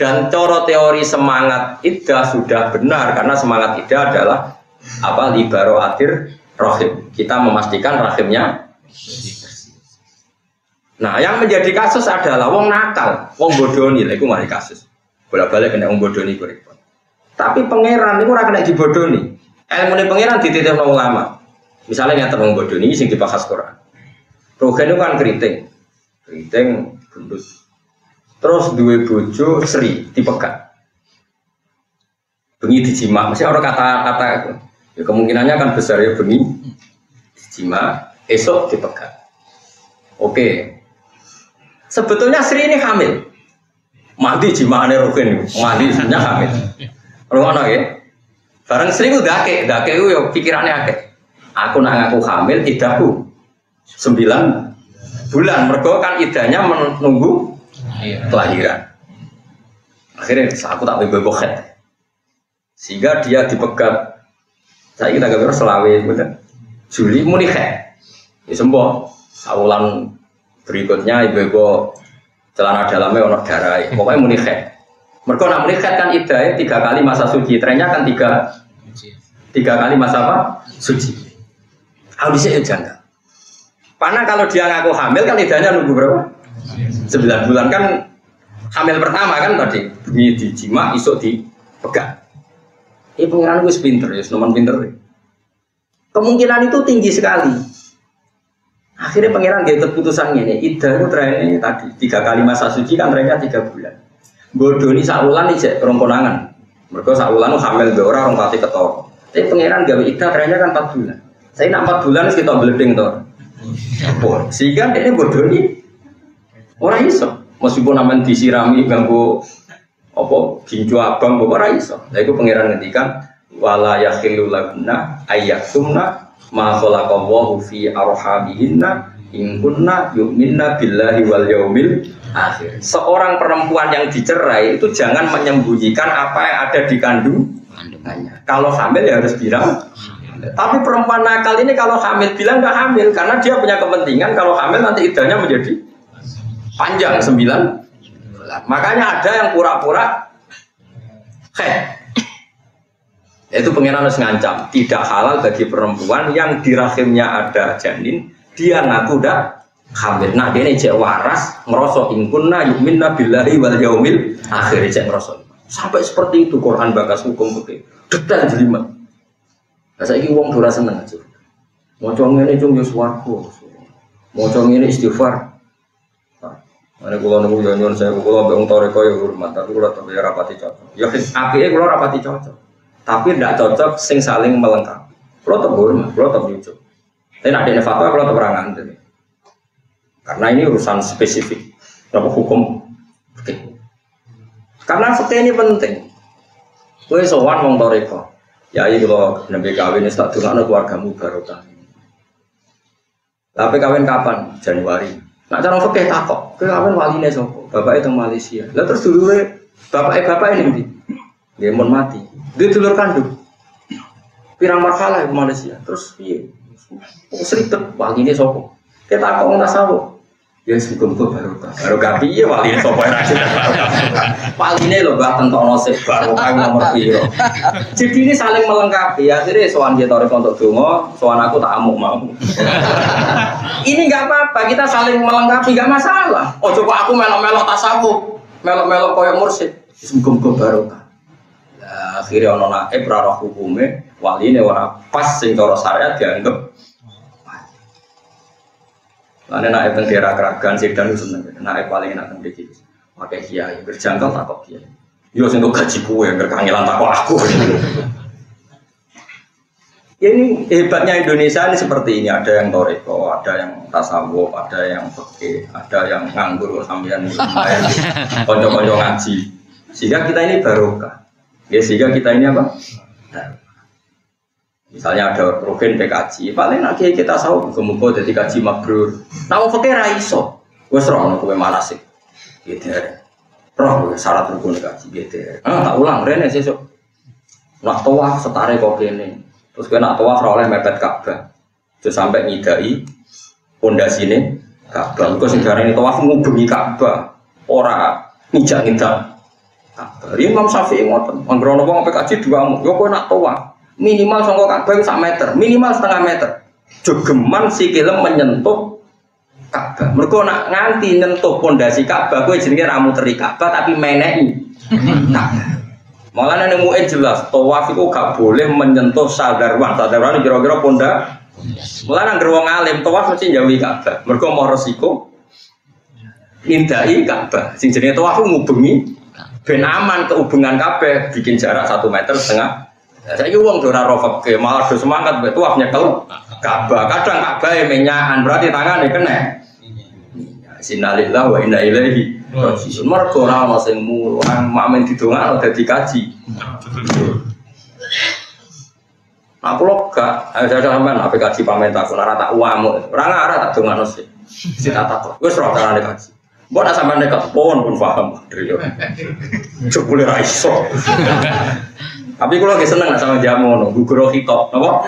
dan coro teori semangat idah sudah benar karena semangat idah adalah apa libaro atir rohim. Kita memastikan rahimnya Nah, yang menjadi kasus adalah wong nakal, wong bodoni, itu mari kasus. Bolak-balik kena wong bodoni repot. Tapi pangeran itu ora kena dibodoni. Ilmu ini pangeran dititip wong ulama. Misalnya yang terwong bodoni sing dibahas Quran. Rogen itu kan keriting, keriting gendut. Terus dua bojo seri dipegat. Bengi dijima, mesti orang kata-kata itu. Ya kemungkinannya kan besar ya bengi dijima, esok dipegat. Oke, Sebetulnya Sri ini hamil. Mandi jimane Rukin, mandi sebenarnya hamil. Rumah ya. Bareng Sri udah akeh, udah akeh yo pikirannya akeh. Aku nak ngaku hamil, idahku sembilan bulan. Mergo kan idahnya menunggu kelahiran. Akhirnya aku tak bebokhet. Sehingga dia dipegat. Saya kita gak selawe, bener. Juli muni Ya sembuh. Saulan Berikutnya ibu-ibu celana dalamnya ono darah. Pokoknya muni khed. Mereka nak muni kan idai tiga kali masa suci. Trennya kan tiga tiga kali masa apa? Suci. Audisi ya janda. Karena kalau dia ngaku hamil kan idahnya nunggu berapa? Sembilan bulan kan hamil pertama kan tadi di dijima isuk dipegang. Ini pengiran gue pinter ya, nomor pinter. Kemungkinan itu tinggi sekali. Akhirnya pangeran dia keputusan ini, ida itu trennya tadi tiga kali masa suci kan trennya tiga bulan. Bodoh ini saulan nih cek rongkonangan. Mereka saulan hamil dua orang orang pati ketor. Tapi pangeran gawe ida trennya kan 4 bulan. Saya nak 4 bulan kita beleding toh. Sehingga ini bodoh nih. Orang iso. Meskipun namanya disirami ganggu apa ginjo abang bapak ora iso. Lah iku pangeran ngendikan wala yakhilu laguna ma khalaqallahu fi arhamihinna in kunna yu'minna billahi wal yaumil akhir. Seorang perempuan yang dicerai itu jangan menyembunyikan apa yang ada di kandungannya. Kalau hamil ya harus bilang. Tapi perempuan nakal ini kalau hamil bilang nggak hamil karena dia punya kepentingan kalau hamil nanti idahnya menjadi panjang sembilan. Makanya ada yang pura-pura heh. Itu pengiran harus ngancam tidak halal bagi perempuan yang di rahimnya ada janin dia ngaku dah hamil. Nah dia ini cek waras ngerosok ingkunna yuminna billahi wal yaumil akhir cek ngerosok. Sampai seperti itu Quran bakas hukum putih detail jelimet. Nah, saya ini uang dora seneng aja. Mau ini cung yus warko. Mau ini istighfar. Mana kulo nunggu ya nyon saya kulo ambek toreko ya hormat, tapi kulo tapi ya rapati cocok. Ya api kulo rapati cocok. Tapi tidak cocok sing saling melengkapi. Tetap hormat, kulo tetap jujur. Tapi ada fatwa kulo tetap perangan Karena ini urusan spesifik. Berapa hukum? Oke. Karena fakta ini penting. Kue sowan wong toreko. Ya iya kalau nabi kawin ini tak keluarga keluargamu barokah. Tapi kawin kapan? Januari. Nak cara fakih takok, kue kawin waline sopo? Bapak itu Malaysia. Lah terus dulu bapak eh bapak ini nanti, dia mau mati. Dia dulur kandung. Pirang marhalah ke Malaysia. Terus iya, seribet waline sopo? Kita takok nggak sawo. Ya semoga baru baru gapi ya wali sopo yang rajin wali ini loh bahkan tono baru kayak nomor piro. Jadi ini saling melengkapi. Ya jadi soan dia tarik untuk dungo soan aku tak amuk mau. Ini nggak apa-apa kita saling melengkapi nggak masalah. Oh coba aku melok-melok tasawuf. Melok-melok koyok mursid. Semoga baru akhirnya ono naik rara hukumnya wali ini orang pas sing cara syariat dianggap Lalu naik teng daerah keragan sedan itu seneng. Naik paling enak teng diki. Pakai kiai berjangkau tak kok kiai. Yo sing gaji kue berkangelan tak kok aku. <laughs> ini hebatnya Indonesia ini seperti ini ada yang toreko, ada yang tasawuf, ada yang fikih, ada yang nganggur sampean lumayan <laughs> konco-konco ngaji. Sehingga kita ini barokah. Ya sehingga kita ini apa? Misalnya ada rukun PKJ, paling nanti kita tahu muka jadi kaji mabrur. Nah, fakir raiso, roh kowe malas sih, gitu ya. Roh syarat rukun kaji gitu ya. Ah, tak ulang, rene sesuk. Nak tawaf setare kok kene. Terus kowe nak tawaf oleh mepet Ka'bah. Terus sampai nyidai pondasine Ka'bah. Engko sing ini tawaf ngubengi Ka'bah. Ora ngijak-ngijak. Imam Syafi'i ngoten. Anggrono wong PKJ dua yo kowe nak tawaf minimal songkok Ka'bah sak meter, minimal setengah meter. Jogeman si kilem menyentuh Ka'bah. Mereka nak nganti nyentuh pondasi Ka'bah, gue jenenge ramu teri Ka'bah tapi menei. Nah, malah nene muin jelas, tawaf itu gak boleh menyentuh sadarwan. Sadarwan kira-kira ponda. Malah nang gerwong alim tawaf mesti jauhi Ka'bah. Mereka mau resiko nindai Ka'bah. Sing jenenge tawaf ngubengi ben aman kehubungan Ka'bah bikin jarak satu meter setengah saya uang dora rofak ke malah do semangat betul tuafnya kalau Ka'bah. Kadang Ka'bah yang menyahan berarti tangan tangannya kena. Sinalillah wa inna ilaihi. Mergo ora ana sing mulang mamen didongakno dadi kaji. Nah, kalau gak, ada sampean apa kaji pamit aku ora tak uamu. Ora ngarah tak dongakno sih. Cita tak. Wis ora kaji. Mbok nak sampean nek pon pun paham. Jebule ra iso. Tapi kalau lagi seneng sama jamu, no, gugur hito, nopo.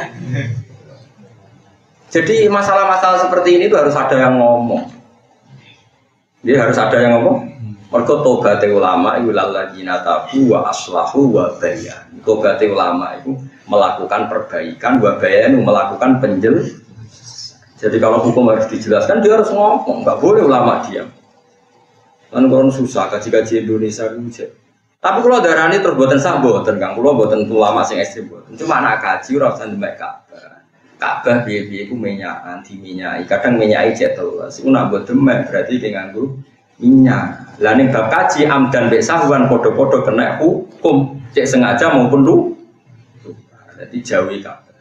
Jadi masalah-masalah seperti ini itu harus ada yang ngomong. Dia harus ada yang ngomong. Mereka tobat ulama itu laladzina tabu wa aslahu wa bayan. Tobat ulama itu melakukan perbaikan, wa bayan melakukan penjel. Jadi kalau hukum harus dijelaskan, dia harus ngomong. Nggak boleh ulama diam. Kan orang susah, kaji-kaji Indonesia itu tapi kalau darah ini terbuatan sah buatan kang, kalau buatan tua masih ekstrim buatan. Cuma anak kaji rasa demek Ka'bah. Ka'bah biaya biaya ku minyak, anti minyak. Kadang minyak aja Si Una buat demek berarti dengan gue minyak. Lain bab kaji amdan bek sahwan podo-podo kena hukum. Cek sengaja maupun lu. Jadi jawi Ka'bah.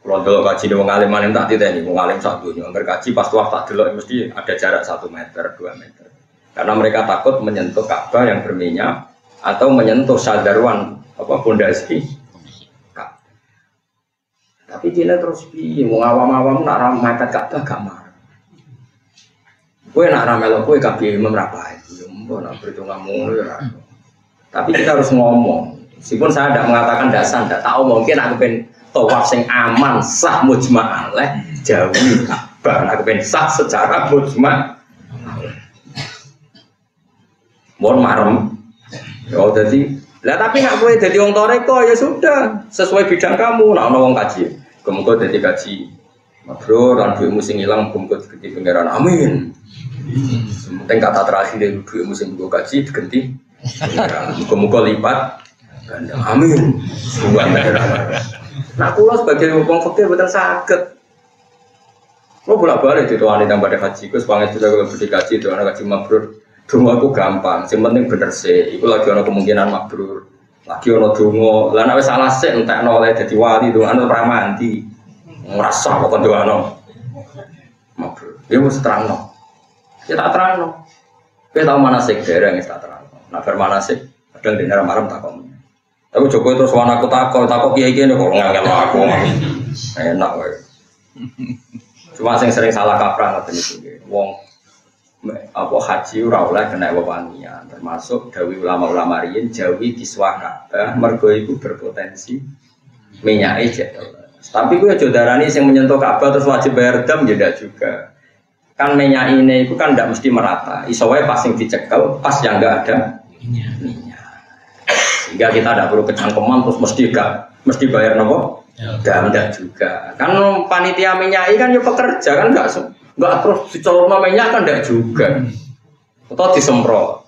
Kalau dulu kaji di wong alim alim tak tidak ini, wong alim satu nih. Angker kaji pas tuh tak dulu mesti ada jarak satu meter, dua meter. Karena mereka takut menyentuh Ka'bah yang berminyak atau menyentuh sadarwan apa pondasi. Tapi dia terus piye, mau awam-awam nak ramai Ka'bah gak marah. Kue nak ramai lo kue kabeh imam rapai, ya mbok nak ya. Tapi kita harus ngomong. Meskipun saya tidak mengatakan dasar, tidak tahu mungkin aku pengen tawaf sing aman sah mujma alaih jauhi Ka'bah aku ben sah secara mujma mohon marem ya jadi lah tapi nggak boleh jadi wong toreko ya sudah sesuai bidang kamu nah ono wong kaji kemudian jadi kaji Bro, dan duit musim hilang, kumpul di pengiran. Amin. Penting kata terakhir dari duit musim gue kaji diganti. Muka-muka lipat. Amin. Nah, kulo sebagai wong fakir betul sakit. Lo bolak balik itu wanita yang pada haji, gue sepanjang berdiri haji itu anak haji mabrur. Dungo aku gampang, yang penting bener sih. Iku lagi ada kemungkinan mabrur. Lagi ada dungo, lah nawe salah sih entek noleh jadi wali dungo anu pramanti. Ngerasa pokoknya dungo anu. Mabrur. Dia mau terang no. Ya tak terang no. Kita tahu mana sih daerah yang tak terang. Nah, bermana sih? Kadang di daerah malam tak komunikasi. Tapi Jokowi terus wana aku takut, takut kiai kiai kok ngangkat aku. Enak wae. Cuma sing sering salah kaprah ngoten iki. Wong apa haji ora oleh kena wewangian termasuk dawi ulama-ulama riyen jawi kiswah Ka'bah mergo iku berpotensi minyake jatuh. Tapi gue aja darani sing menyentuh Ka'bah terus wajib bayar dam ya juga. Kan minyak ini itu kan tidak mesti merata. Iso wae pas sing dicekel, pas yang enggak ada minyak. Sehingga kita tidak perlu kecangkeman terus mesti gak mesti bayar nopo. Ya. Gak juga. Kan panitia minyak kan ya pekerja kan nggak nggak terus dicolok minyak kan enggak juga. Atau disemprot.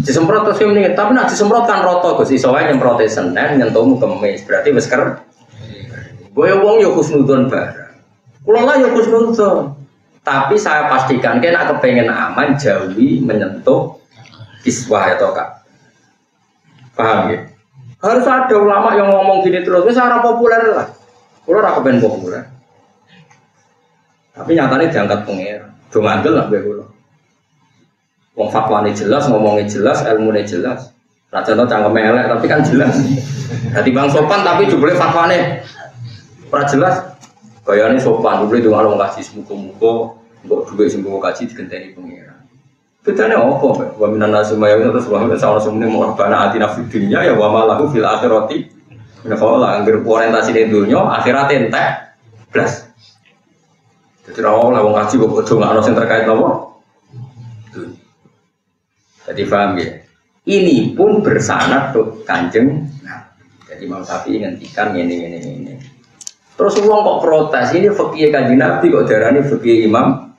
Disemprot terus ini, tapi nak disemprot kan roto Gus iso wae nyemprot Senin nyentuhmu kemis. Berarti wis ker. Boyo wong yo khusnudon barang. Kula lah yo khusnudon. Tapi saya pastikan kena kepengen aman jauhi menyentuh kiswah atau kak Paham ya? Harus ada ulama yang ngomong gini terus, ini secara populer lah. Kalau ben populer. Tapi nyatanya diangkat pengira. Dong ngandel lah gue kulo. Wong fatwane jelas, ngomongnya jelas, ilmunya jelas. Raja tau cangkem elek, tapi kan jelas. Jadi bang sopan tapi juga fatwane. Ora jelas. Kayaknya sopan, juga itu kalau ngasih semuku-muku, untuk juga semuku kaji digenteni pengira. Bedanya apa? Wa minan nasi mayawi terus wa minan mau bana atina fid ya wa malahu fil akhirati. Nah kalau lah angger orientasi di dunia akhirat entek plus. Jadi rawol lah wong ngaji kok bodoh nggak yang terkait apa? Jadi paham ya? Ini pun bersanad tuh kanjeng. Nah, jadi mau sapi ngendikan ini ini ini. Terus uang kok protes ini fakir kanjeng Nabi kok darani fakir Imam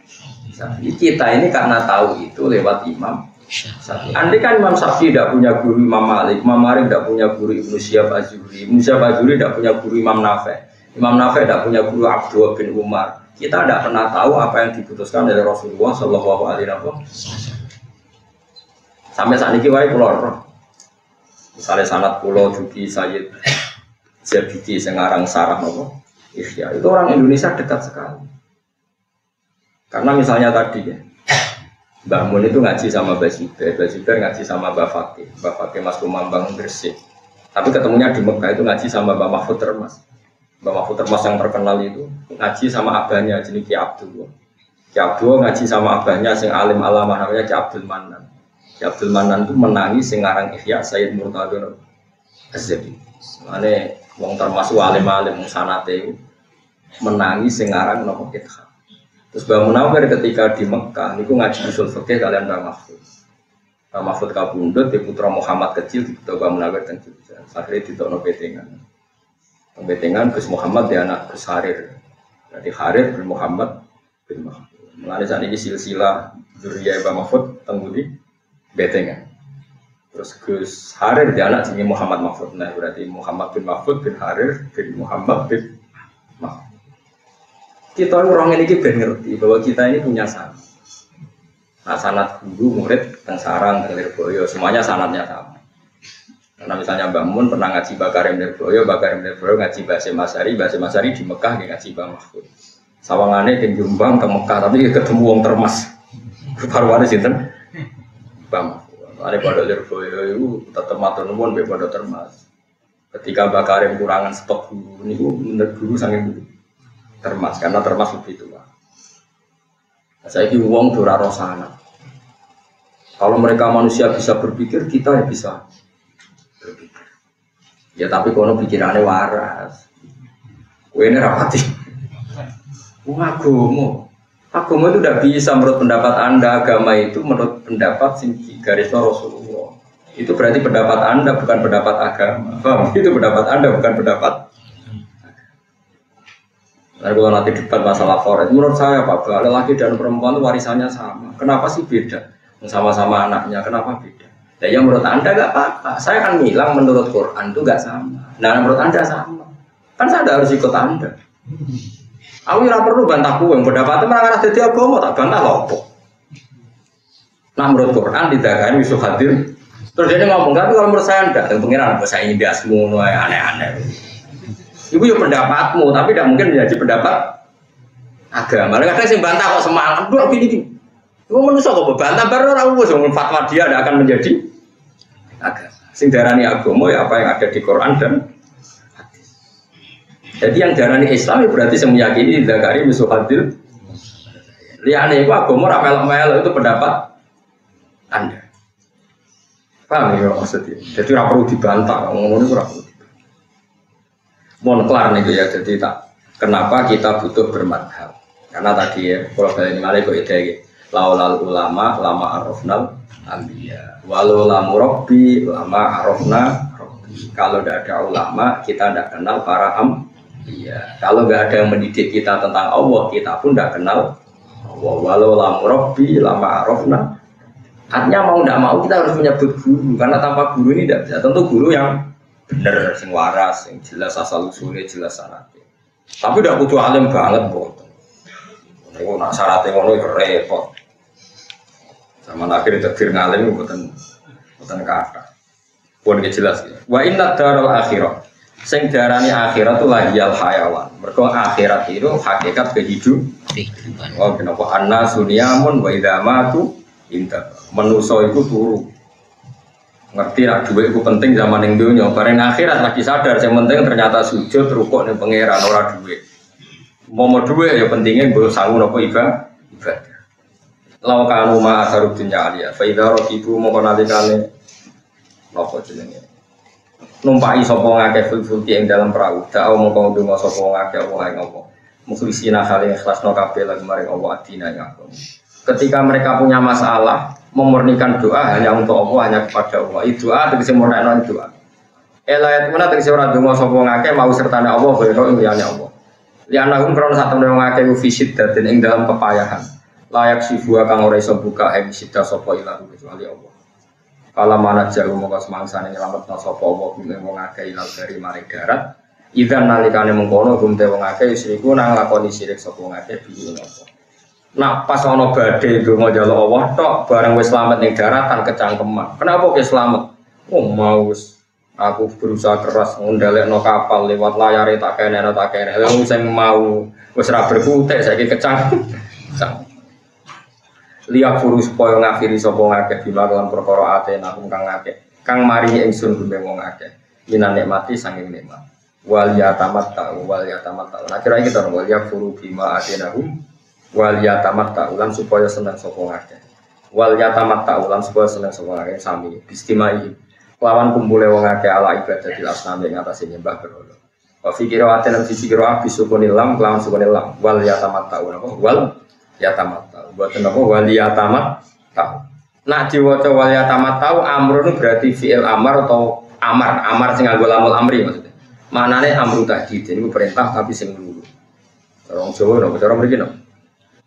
Syafi'i. Kita ini karena tahu itu lewat Imam Syafi'i. Andai kan Imam Syafi'i tidak punya guru Imam Malik, Imam Malik tidak punya guru Ibnu Syihab Azuri, Ibnu Syihab Azuri tidak punya guru Imam Nafe, Imam Nafe tidak punya guru Abdul bin Umar. Kita tidak pernah tahu apa yang diputuskan oleh Rasulullah Shallallahu Alaihi Wasallam. Sampai saat ini wae keluar. Misalnya sanat pulau Juki Sayyid Zabidi Sengarang Sarah nopo. Ikhya itu orang Indonesia dekat sekali. Karena misalnya tadi ya, Mbah Mun itu ngaji sama Mbah Zubair, Mbah Zubair ngaji sama Mbah Fakih, Mbah Fakih Mas Kumambang Gresik. Tapi ketemunya di Mekah itu ngaji sama Mbah Mahfud Termas. Mbah Mahfud Termas yang terkenal itu ngaji sama abahnya jenis Ki Abdul. Ki Abdul ngaji sama abahnya sing alim alamah namanya Ki Abdul Manan. Ki Abdul Manan itu menangi sing aran Ihya Sayyid Murtado Az-Zabi. Mane wong termasuk alim-alim sanate menangi sing aran nopo Ithab. Terus Mbak Munawir ketika di Mekah, niku ngaji usul fikih kalian Mbak Mahfud. Mbak Mahfud kabundut, di putra Muhammad kecil di Mbak Munawir dan Jogja. Akhirnya di Tono Betengan Gus Muhammad di anak Gus Harir. Jadi Harir bin Muhammad bin Mahfud. Mengenai saat ini silsilah Zuriyah Mbak Mahfud di Betengan. Terus Gus Harir di anak sini Muhammad Mahfud. Nah berarti Muhammad bin Mahfud bin Harir bin Muhammad bin Mahfud kita orang ini ben ngerti bahwa kita ini punya sanat. Nah sanat guru, murid, dan sarang, dan lirboyo, semuanya sanatnya sama. Karena misalnya Mbak Mun pernah ngaji Bakarim Nirboyo, Bakarim Nirboyo ngaji Basim Masari, Basim Masari di Mekah dia ngaji Bang Mahfud. Sawangannya di Jombang ke Mekah, tapi ketemu wong termas. <laughs> Paruane sinten? Bang Mahfud. Ada pada Nirboyo itu tetap matur nuwun be pada termas. Ketika Bakarim kurangan stok guru, ini menurut guru sangat guru termas karena termas lebih tua. Nah, saya ini uang dora rosana. Kalau mereka manusia bisa berpikir, kita ya bisa. Ya tapi kono pikirannya waras. Kue ini rapati. Wong agomo. Agomo itu tidak bisa menurut pendapat anda agama itu menurut pendapat sing garis Rasulullah. Itu berarti pendapat anda bukan pendapat agama. Bang, itu pendapat anda bukan pendapat. Nah, kalau nanti debat masalah forest, menurut saya Pak, laki dan perempuan itu warisannya sama. Kenapa sih beda? Sama-sama anaknya, kenapa beda? Ya yang menurut Anda gak apa-apa. Saya kan bilang menurut Quran itu gak sama. Nah menurut Anda sama. Kan saya harus ikut Anda. Aku tidak perlu bantah kue, yang pendapatnya malah jadi agama, tak bantah lopo. Nah menurut Quran tidak kan bisa hadir. Terus dia ngomong, tapi kalau menurut saya enggak, yang pengiran saya ini bias semua aneh-aneh. Ibu ya pendapatmu, tapi tidak mungkin menjadi pendapat agama. Kadang sih bantah kok semangat, dua gini gini. Ibu manusia kok bantah baru orang usah fatwa dia tidak akan menjadi agama. Sing darani ya apa yang ada di Quran dan. Jadi yang darani Islam ya berarti saya meyakini Zakari Musuhadil. Liane itu agama ramel melo itu pendapat Anda. Paham ya maksudnya? Jadi tidak perlu dibantah, ngomong itu perlu. Mohon kelar nih ya, jadi tak kenapa kita butuh bermadhab? Karena tadi ya, kalau balik ini kok ide laulal ulama lama arofnal ambiya. Walau lamu robbi lama arofna kalau tidak ada ulama kita tidak kenal para ambiya. Kalau nggak ada yang mendidik kita tentang Allah kita pun tidak kenal Allah. Walau lamu robbi lama arofna. Artinya mau tidak mau kita harus menyebut guru karena tanpa guru ini tidak bisa. Tentu guru yang benar sing waras yang jelas asal usulnya jelas syaratnya. Tapi tidak butuh alim banget boh. Ini nak syaratnya ngono ya repot. Sama akhirnya takdir ngalim buatan buatan kata. Pun jelas ya. Wa inna daral akhirat. Sing darani akhirat itu lagi al hayawan. Mereka akhirat itu hakikat kehidupan. Oh kenapa anna sunyamun wa idama tu inta. Menuso itu turu. Ngerti nak duit itu penting zaman yang dunia. Bareng akhirat lagi sadar. Yang penting ternyata sujud rukuk nih pangeran ora duit. Mau mau duit ya pentingnya gue sanggup ibadah. Ibadah. Lau kanu ma asarud dunya alia. Faida ibu mau nalikane nopo jenenge. Numpai sapa ngake fil fulki ing dalam perahu. Da'au mongko ndonga sapa ngake Allah ing apa. Mukhlisina kali ikhlasno kabeh lan maring Allah ing aku. Ketika mereka punya masalah, memurnikan doa hanya untuk Allah, hanya kepada Allah. Itu doa tegese murnikan doa. Elayat mana tegese ora ndonga sapa ngake mau sertane Allah kaya ing Allah. Lianahum krono satu ndonga ngake fisid dan ing dalam kepayahan layak sifu kang ora iso buka ing sida sapa ilahu kecuali Allah. Kala mana jauh mongko semangsane nyelametno sapa Allah bumi wong akeh ilal dari maring darat. Idan nalikane mengkono gumte wong akeh isriku nang lakoni sirik sapa wong akeh bihi apa. Nah pas ana badhe donga njaluk Allah tok bareng wis slamet ning daratan kecangkeman. Kenapa ke slamet? Oh mau aku berusaha keras ngundalekno kapal lewat layare tak kene tak kene. Wong sing mau wis ra berkutik saiki kecang. <laughs> liak furu supaya ngakhiri sapa ngakeh bima kelan perkara ate nakum kang ngakeh. Kang mari ingsun gumbe wong akeh minan nikmati sanging nikmat. Wal yatamat ta wal yatamat ta nah kira iki to wal yakfuru bima ate nakum wal yatamat ta ulan supaya seneng sapa ngakeh. Wal yatamat ta ulan supaya seneng sapa ngakeh sami istimai lawan kumpule wong akeh ala ibadah di asnami ing atase nyembah berhala. Wa fi qira'atin sisi qira'ah bisukuni lam lawan sukuni lam. Wal yatamat ta wal yatamat buat apa wali tamat tahu. Nak diwaca wali tamat tahu amrun berarti fi'il amar atau amar amar sing nganggo lamul amri maksudnya. Manane amru tadi jadi perintah tapi sing dulu. Orang Jawa nopo cara mriki nopo.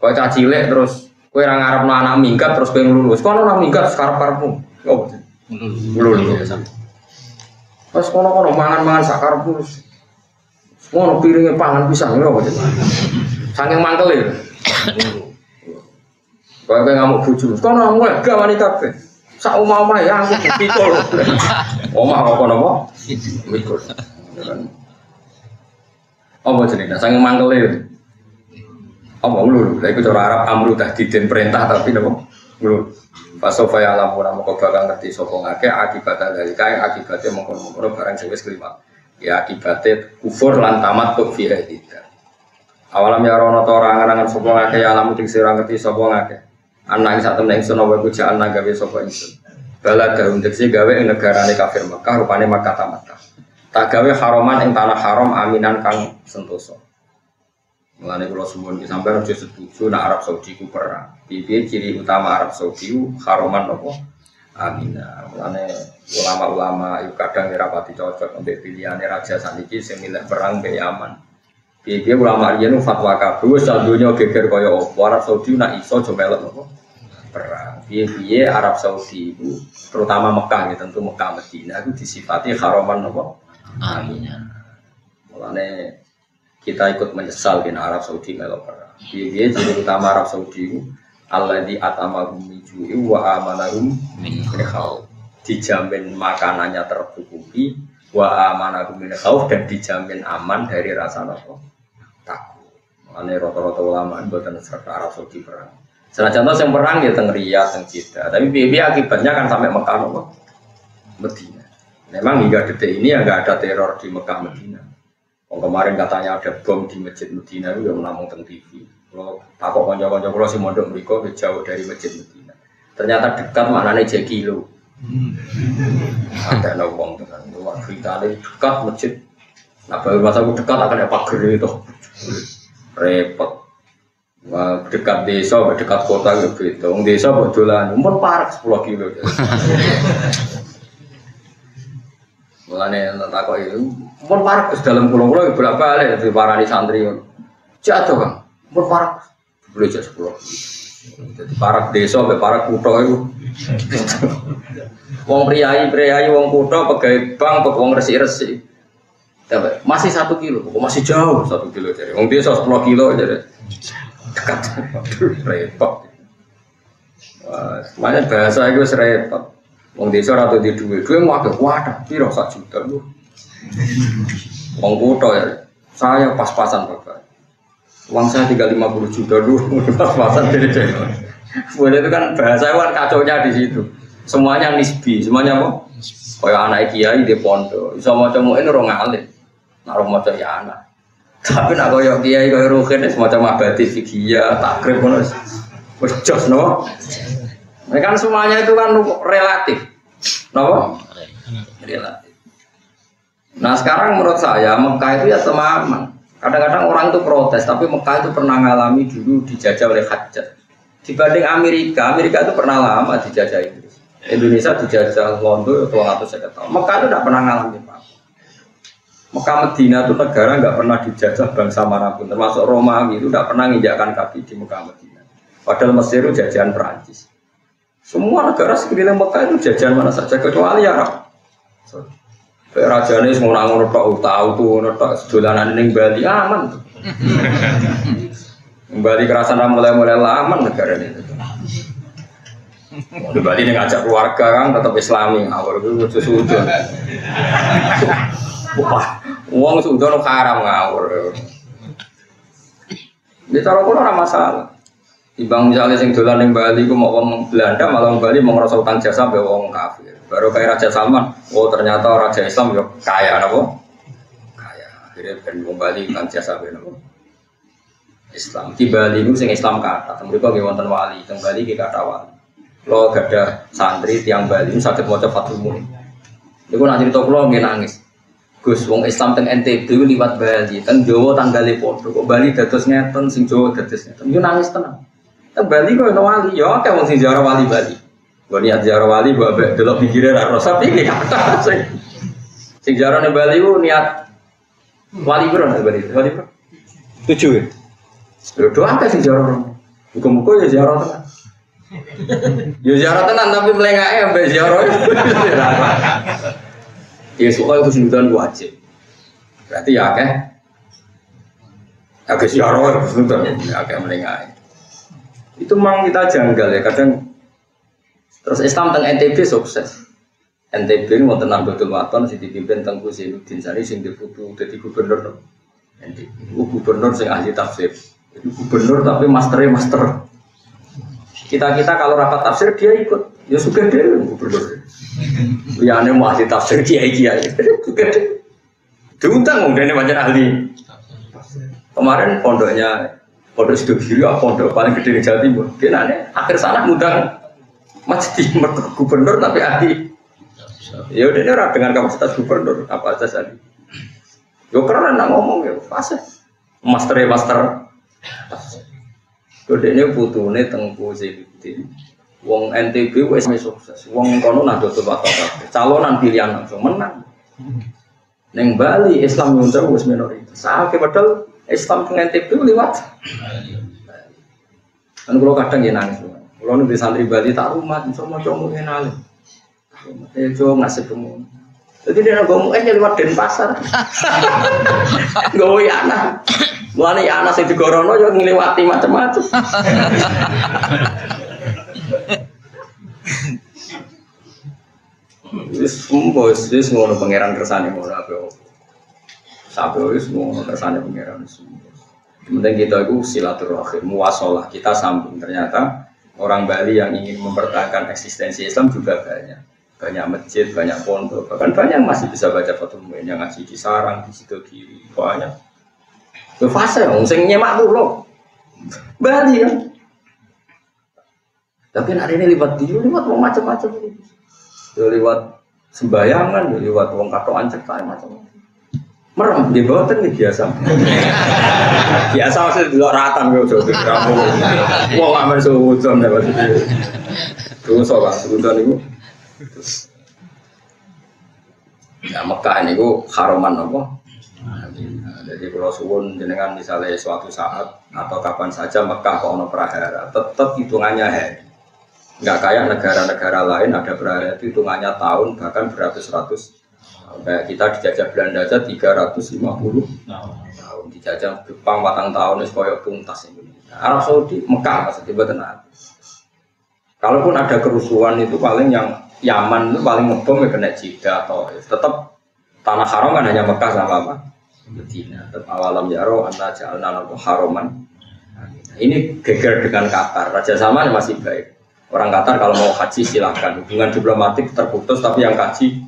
Kok cah cilik terus kowe ora ngarepno anak minggat terus kowe lulus. Kok ora minggat sekarep-karepmu. Oh, lulus. Pas kono-kono mangan-mangan sak karepmu. Ngono piringnya pangan pisang ngono. Saking mangkel ya. Kayak ngamuk buju, kau ngamuk gak wani kafe. Sak omah-omah ya aku pikul. Omah apa napa? Mikul. Apa jenenge? Sange mangkele. Apa lu? Lah iku cara Arab amru tahdidin perintah tapi napa? Lu Fasofa ya lamu namu kau bakal ngerti sopo ngake akibatnya dari kaya akibatnya mengkono barang sing kelima. Ya akibatnya kufur lan tamat fiha tidak. Awalam ya rono to orang angan sopo ngake ya lamu ting sira ngerti sopo ngake. Anak sak temen ingsun apa iku anak gawe sopo ingsun. Bala daun tegese gawe ing negarane kafir Mekah rupane Makkah ta Makkah. Tak gawe haroman ing tanah haram aminan kang sentosa. Mulane kula suwun ki sampeyan aja setuju nek Arab Saudi ku perang. Piye ciri utama Arab Saudi haroman apa? Amina. Mulane ulama-ulama itu kadang ora pati cocok untuk pilihane raja saniki sing milih perang be Yaman. Piye ulama riyen fatwa kabeh wis donya geger kaya apa. Arab Saudi nak iso aja melok apa? Perang. Piye Arab Saudi itu terutama Mekah ya tentu Mekah Madinah itu disifati haroman apa? Amina. Mulane kita ikut menyesal di Arab Saudi melo perang. Dia jadi utama Arab Saudi itu Allah di atamahum mijui wa amanahum min Dijamin makanannya tercukupi wa amanahum min dan dijamin aman dari rasa nopo Mana rata-rata ulama buatan serta Arab Saudi perang. Senajan yang perang ya teng Riyadh, teng. Tapi biaya akibatnya kan sampai Mekah nopo Medina. Memang hingga detik ini ya nggak ada teror di Mekah Medina. Oh, kemarin katanya ada bom di masjid Medina itu yang menamung teng TV. Kalau takut konco-konco kalau si mondok mereka jauh dari masjid Medina. Ternyata dekat mana nih kilo. Ada nawang dengan luar cerita dekat masjid. Nah baru masa dekat akan ada pagar itu. Repot. Wah, dekat desa, dekat kota gitu. Desa betulan, umur parah 10 kilo. <laughs> Mulane tak kok itu, pun parah dalam pulau-pulau berapa kali di di santri. Jatuh kan, pun parah. Boleh jadi sepuluh. Jadi parah desa, sampai parah kutho itu. <laughs> Wong priayi, priayi, wong kutho, pegawai bank, wong resi-resi. Masih satu kilo, kok masih jauh satu kilo jadi. Wong desa sepuluh kilo jadi dekat. repot. semuanya bahasa itu repot. Wong desa ora di duit, duit mau agak wadah, piro sak juta lu. Wong kutho ya, saya pas-pasan bapak. Uang saya tinggal 50 juta dulu, <laughs> pas-pasan dari cewek. Boleh itu kan bahasa kan kacaunya di situ. Semuanya nisbi, semuanya apa? Kayak anak kiai di pondok, bisa mau ini orang alim, naruh mau ya anak. Tapi nak kaya kiai kaya rukin, semacam abadi fikih takrib, wes jos no. Kan semuanya itu kan relatif. Kenapa? Relatif. Nah sekarang menurut saya Mekah itu ya teman. Kadang-kadang orang itu protes, tapi Mekah itu pernah mengalami dulu dijajah oleh Hajjat. Dibanding Amerika, Amerika itu pernah lama dijajah Inggris. Indonesia dijajah Londo itu atau saya tahun. Mekah itu tidak pernah mengalami apa. Mekah Medina itu negara nggak pernah dijajah bangsa mana pun, termasuk Romawi itu tidak pernah menginjakkan kaki di Mekah Medina. Padahal Mesir itu jajahan Perancis. Semua negara sekeliling Mekah itu jajan mana saja kecuali Arab. Raja ini semua orang tahu tahu tuh notok sedolanan ini Bali aman. Bali kerasan mulai mulai aman negara ini. Di Bali ini ngajak keluarga kan tetap Islami, awal itu sesuatu. Wah, uang sudah haram ngawur. Di cara orang masalah. Ibang misalnya sing dolan ning Bali ku mau wong Belanda malah wong Bali mau ngerasa utang jasa be wong kafir. Baru kayak Raja Salman, oh ternyata Raja Islam yo kaya napa? Kaya. Akhirnya ben wong Bali utang jasa be napa? Islam. Di Bali itu sing Islam kata, mereka nggih wonten wali, teng Bali nggih kata wali. Lo gada santri tiang Bali sakit maca Fathul Muin. Niku nak cerita kula nggih nangis. Gus wong Islam teng NTB liwat Bali, teng Jawa tanggale padha. Kok Bali dados ngeten, sing Jawa dados ngeten. Yo nangis tenang. Nah, Bali kok ono wali, ya oke wong sing ziarah wali Bali. Gue niat ziarah wali, gue ambek delok pikirnya ra rasa pilih kata <laughs> sing sing ziarah ning Bali ku niat wali bro nih Bali. Wali bro. Tujuh ya. Yo doa kan sing ziarah. Muga-muga ya ziarah tenan. <laughs> Ya ziarah tenan tapi melengake ambek ziarah. <laughs> Ya soal itu sudah wajib. Berarti ya akeh. Akeh ziarah sudah ya akeh melengake. Itu memang kita janggal ya, kadang Terus Islam teng NTB sukses. NTB ini wonten Nahdlatul Wathon sing dipimpin teng Zainuddin Sani sing diputu dadi gubernur. NTB. gubernur sing ahli tafsir. Itu gubernur tapi masternya master. Kita-kita kalau rapat tafsir dia ikut. Ya suka dia gubernur. Ya aneh mau tafsir kiai-kiai. Suka dia. Diundang wong dene pancen ahli. Kemarin pondoknya pondok Sido Kiri apa pondok paling gede di Jawa Timur. Dia nanya, akhir sana ngundang masjid gubernur tapi ahli. Ya udah ini orang dengan kapasitas gubernur apa aja tadi. Yo keren nak ngomong ya fase. Master ya master. Ini putune tengku Zainuddin. Wong NTB wes sukses. Wong kono nado tuh Calonan pilihan langsung menang. Neng Bali Islam nyuncang wes minoritas. Sakit padahal Islam dengan NTB lewat. Kan kalau kadang ya nangis. Kalau nih santri Bali tak rumah, semua cowok kenal. Eh cowok ngasih kamu. Jadi dia ngomong aja lewat Denpasar. <laughs> Gawe anak. Mulane anak sing digorono yo ngliwati macam-macam. Wis mbos wis ngono pangeran kersane ngono apa. Sampai wis ngono kersane pangeran. Penting kita itu silaturahim, muasalah, kita sambung. Ternyata orang Bali yang ingin mempertahankan eksistensi Islam juga banyak. Banyak masjid, banyak pondok, bahkan banyak masih bisa baca Mu'in yang ngaji di sarang, di situ kiri, banyak. Itu fase, sing nyemak loh. Bali <laughs> ya. Tapi hari ini lewat dia, lewat mau macam-macam. Ya lewat sembayangan, ya lewat wong katoan cekai macam-macam merem di bawah kan biasa biasa di luar ratan gue coba kamu mau ngambil sehudon ya maksudnya terus apa sehudon itu ya Mekah ini gue haroman apa jadi kalau suwun jenengan misalnya suatu saat atau kapan saja Mekah kok ono prahara tetap hitungannya hari nggak kayak negara-negara lain ada prahara itu hitungannya tahun bahkan beratus-ratus Kayak kita dijajah Belanda aja 350 tahun, dijajah Jepang batang tahun es koyok tuntas Indonesia. Arab Saudi, Mekah maksudnya tenang. Kalaupun ada kerusuhan itu paling yang Yaman itu paling ngebom ya kena atau tetap tanah haram kan hanya Mekah sama apa? Tetap awalam yaro anta jalna haroman. Ini geger dengan Qatar. Raja Salman masih baik. Orang Qatar kalau mau haji silahkan. Hubungan diplomatik terputus tapi yang haji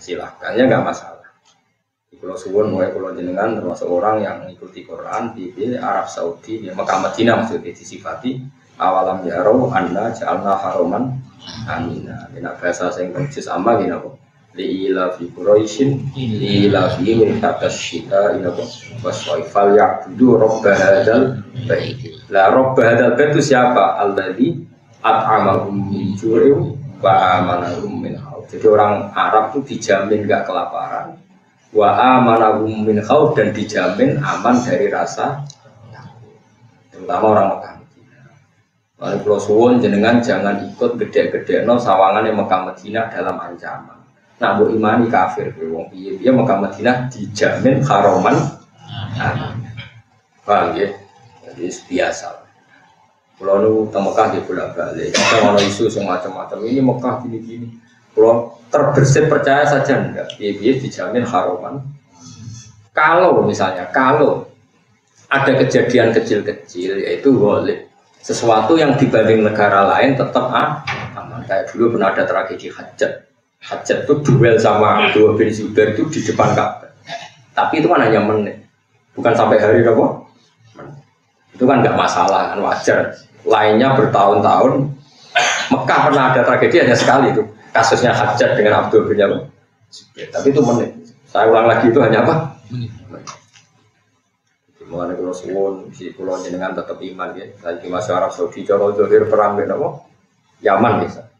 silahkan ya nggak masalah. Di Pulau Suwon mulai Pulau Jenengan termasuk orang yang mengikuti Quran di, Arab Saudi, ya Mekah Madinah maksudnya disifati awalam yaro anda jalna haroman amina. Ini bahasa yang persis sama gini apa? Li ila fi Quraisyin li ila fi min tatas syita ila waswaifal ya'budu robba hadal bait. Lah robba hadal bait itu siapa? Alladzi at'amahum min ju'in wa amanahum min jadi orang Arab itu dijamin gak kelaparan. Wa amanahum min dan dijamin aman dari rasa terutama orang Mekah. Lalu Pulau Suwon jenengan jangan ikut gede-gede no sawangan yang Mekah Medina dalam ancaman. Nah, bu imani kafir, wong piye piye Mekah Medina dijamin haroman aman. Paham ya? Jadi biasa. Pulau nu Mekah di bolak balik. Kita mau isu semacam-macam ini Mekah gini-gini. Kalau terbersit percaya saja enggak, biaya dijamin haroman. Kalau misalnya, kalau ada kejadian kecil-kecil yaitu boleh sesuatu yang dibanding negara lain tetap ah, aman. Kayak dulu pernah ada tragedi hajat. Hajat itu duel sama dua bin Zubair itu di depan Ka'bah. Tapi itu kan hanya menit, bukan sampai hari apa? Itu kan nggak masalah, kan wajar. Lainnya bertahun-tahun. Mekah pernah ada tragedi hanya sekali itu kasusnya hajat dengan Abdul bin Yaman. Tapi itu menit. Saya ulang lagi itu hanya apa? Menit. Mengenai kalau suwun, si pulau jenengan tetap iman ya. Lagi masih Arab Saudi, kalau dohir perang apa? Yaman bisa.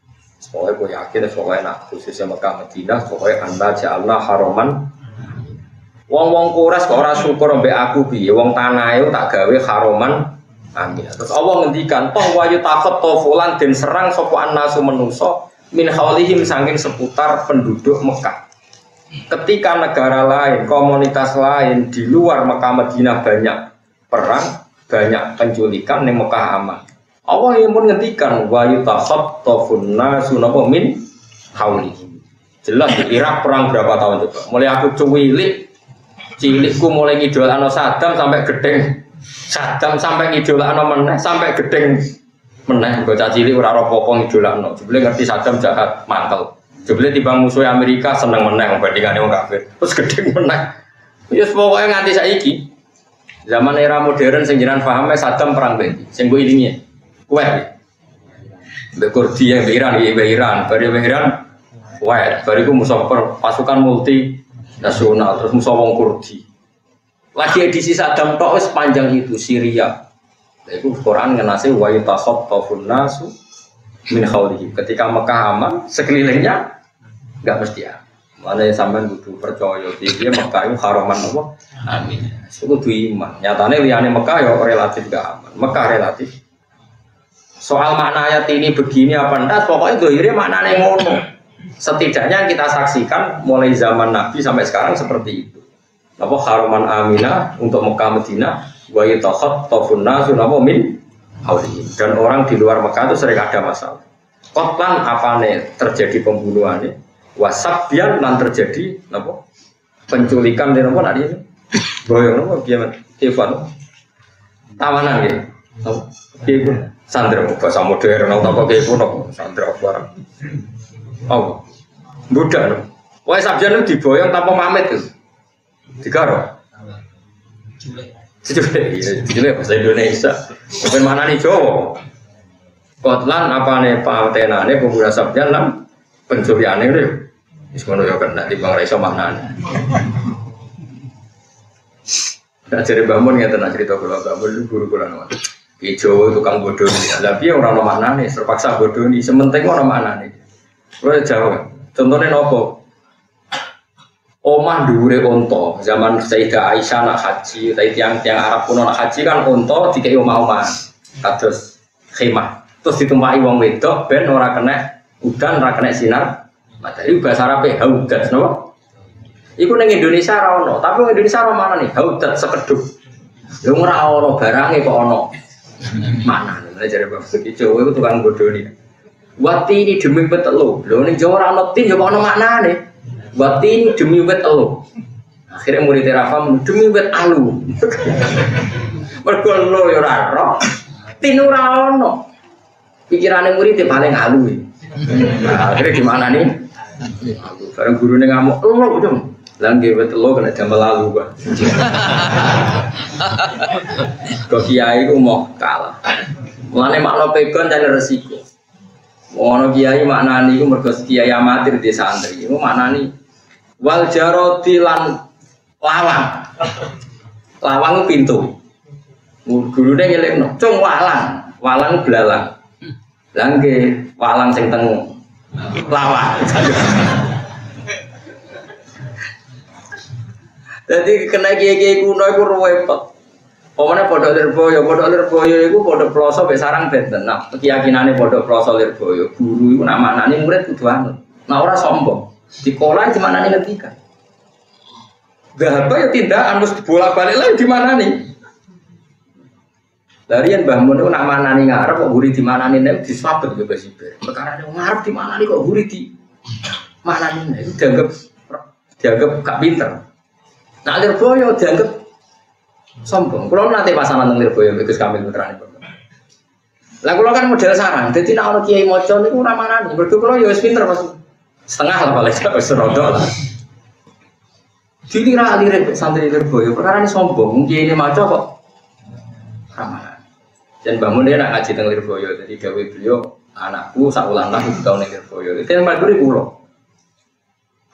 Pokoknya gue yakin, pokoknya nak khususnya Mekah Madinah, pokoknya anda ja'alna haroman Wong wong kuras kok ora syukur mbek aku piye wong tanah itu tak gawe haroman amin. Terus Allah ngendikan toh wayu takut toh fulan den serang sapa annasu menusa min haulihim saking seputar penduduk Mekah. Ketika negara lain, komunitas lain di luar Mekah Madinah banyak perang, banyak penculikan nih Mekah aman. Allah yang pun ngendikan wa yutakhattafun nasu napa min hauli. Jelas di Irak perang berapa tahun coba? Mulai aku cuwilik cilikku mulai ngidolakno Saddam sampai gedeng. Saddam sampai ngidolakno meneh sampai gedeng meneh bocah cilik ora ora apa ngidolakno. Jebule ngerti Saddam jahat mantel. Jebule timbang musuh Amerika seneng meneh bandingane wong kafir. Terus gedeng meneh. Ya pokoknya nganti saiki. Zaman era modern sing jiran paham Saddam perang ben. Sing mbok ilingi. Kuwait. Mbak Kurdi yang Iran, ya Iran, bari Iran, Kuwait, bariku musuh pasukan multi nasional, terus musuh wong Kurdi. Lagi edisi Saddam tok sepanjang itu Syria. Itu Quran ngenasi wa yatakhattafun nasu min khawlihi. Ketika Mekah aman, sekelilingnya nggak mesti ya. Mana yang sampean butuh percaya dia Mekah itu haraman apa? Amin. Itu iman. Nyatanya liane Mekah ya relatif gak aman. Mekah relatif Soal makna ayat ini begini apa enggak, pokoknya dohirnya maknanya ngono. Setidaknya kita saksikan mulai zaman Nabi sampai sekarang seperti itu. Apa haruman amina untuk Mekah Medina, wa yatakhot tofun nasu min Dan orang di luar Mekah itu sering ada masalah. Kotlan apa nih terjadi pembunuhan nih? Wasabbian dan terjadi apa? Penculikan di nopo ini. Boyong nopo gimana? Kifan. Tawanan gitu. Kifan sandra bahasa modern atau apa kayak pun sandra barang oh budak no Wah sabjana diboyong tanpa pamit tuh digaro Sejule, sejule bahasa Indonesia. Bukan mana nih Jawa. Kotlan apa nih patenane pemuda sabjan lam pencurian ini. Semono ya kena di bang Raisa mana nih. Nah, jadi bangun nggak tenang cerita kalau bangun guru nama. Ijo tukang bodoh. Tapi orang orang mana nih? Terpaksa bodoh nih. Sementing orang mana nih? Gue jawab. Contohnya nopo. Omah dure onto zaman Sayyidah Aisyah nak haji, tadi tiang tiang Arab pun nak haji kan onto tiga omah omah kados khemah. Terus ditumpahi wong wedok ben ora kena udan ora kena sinar matahari bahasa Arab haudat nopo. Iku neng Indonesia ra ono, tapi Indonesia ora mana nih? Haudat sekeduk. Lu ora ono barangnya kok ono. Mana nih? Jadi bapak di Jawa itu tukang bodoh nih. Wati ini demi betul lo, nih Jawa orang notin Jawa orang makna nih. Wati ini demi lo. Akhirnya murid Rafa demi bet alu. <laughs> Mergo lo ya ora roh. Tinu ora ono. Paling alu. Nah, akhirnya gimana nih? Bareng guru nih ngamuk, lo dong. Langge betul lo kena jam lalu gua. <laughs> Kok kiai ku mau kalah. Mulane makna pegon dan resiko. Ono kiai maknani ku mergo kiai amatir di santri. Iku maknani wal jaroti lan lawang. Lawang pintu. Gurune ngelekno, cung walang. Walang belalang. Langge walang sing tengu. Lawang. Jadi kena kiai kiai kuno itu repot. Pokoknya bodoh lirboyo, bodoh lirboyo itu bodoh peloso besarang benten. Nah, keyakinannya bodoh peloso lirboyo, guru itu nama nani murid anut. Nah orang sombong. Di kolam di mana nih ketika? Gak apa ya tidak, anus bola balik lagi di mana nih? Dari yang bangun itu nama nani ngarep kok guri di mana nih? Nih diswabet juga sih. Perkara yang ngarep di mana nih kok guri di mana nih? Itu dianggap dianggap gak pinter. Nah, Lirboyo dianggap sombong. Kalau nanti pasangan dengan Lirboyo, Gus Kamil putrane Lah kalau kan model sarang, jadi nak orang kiai moco niku ora manani. Mergo kula ya pinter Mas. Setengah lah paling <laughs> wis rodo lah. Dikira alirin santri Lirboyo, perkara ini sombong. Kiai ini maco kok ramah. Dan bangun dia nak ngaji tentang Lirboyo, jadi gawe beliau anakku saulan tahun tahun Lirboyo. Itu yang maduri pulau.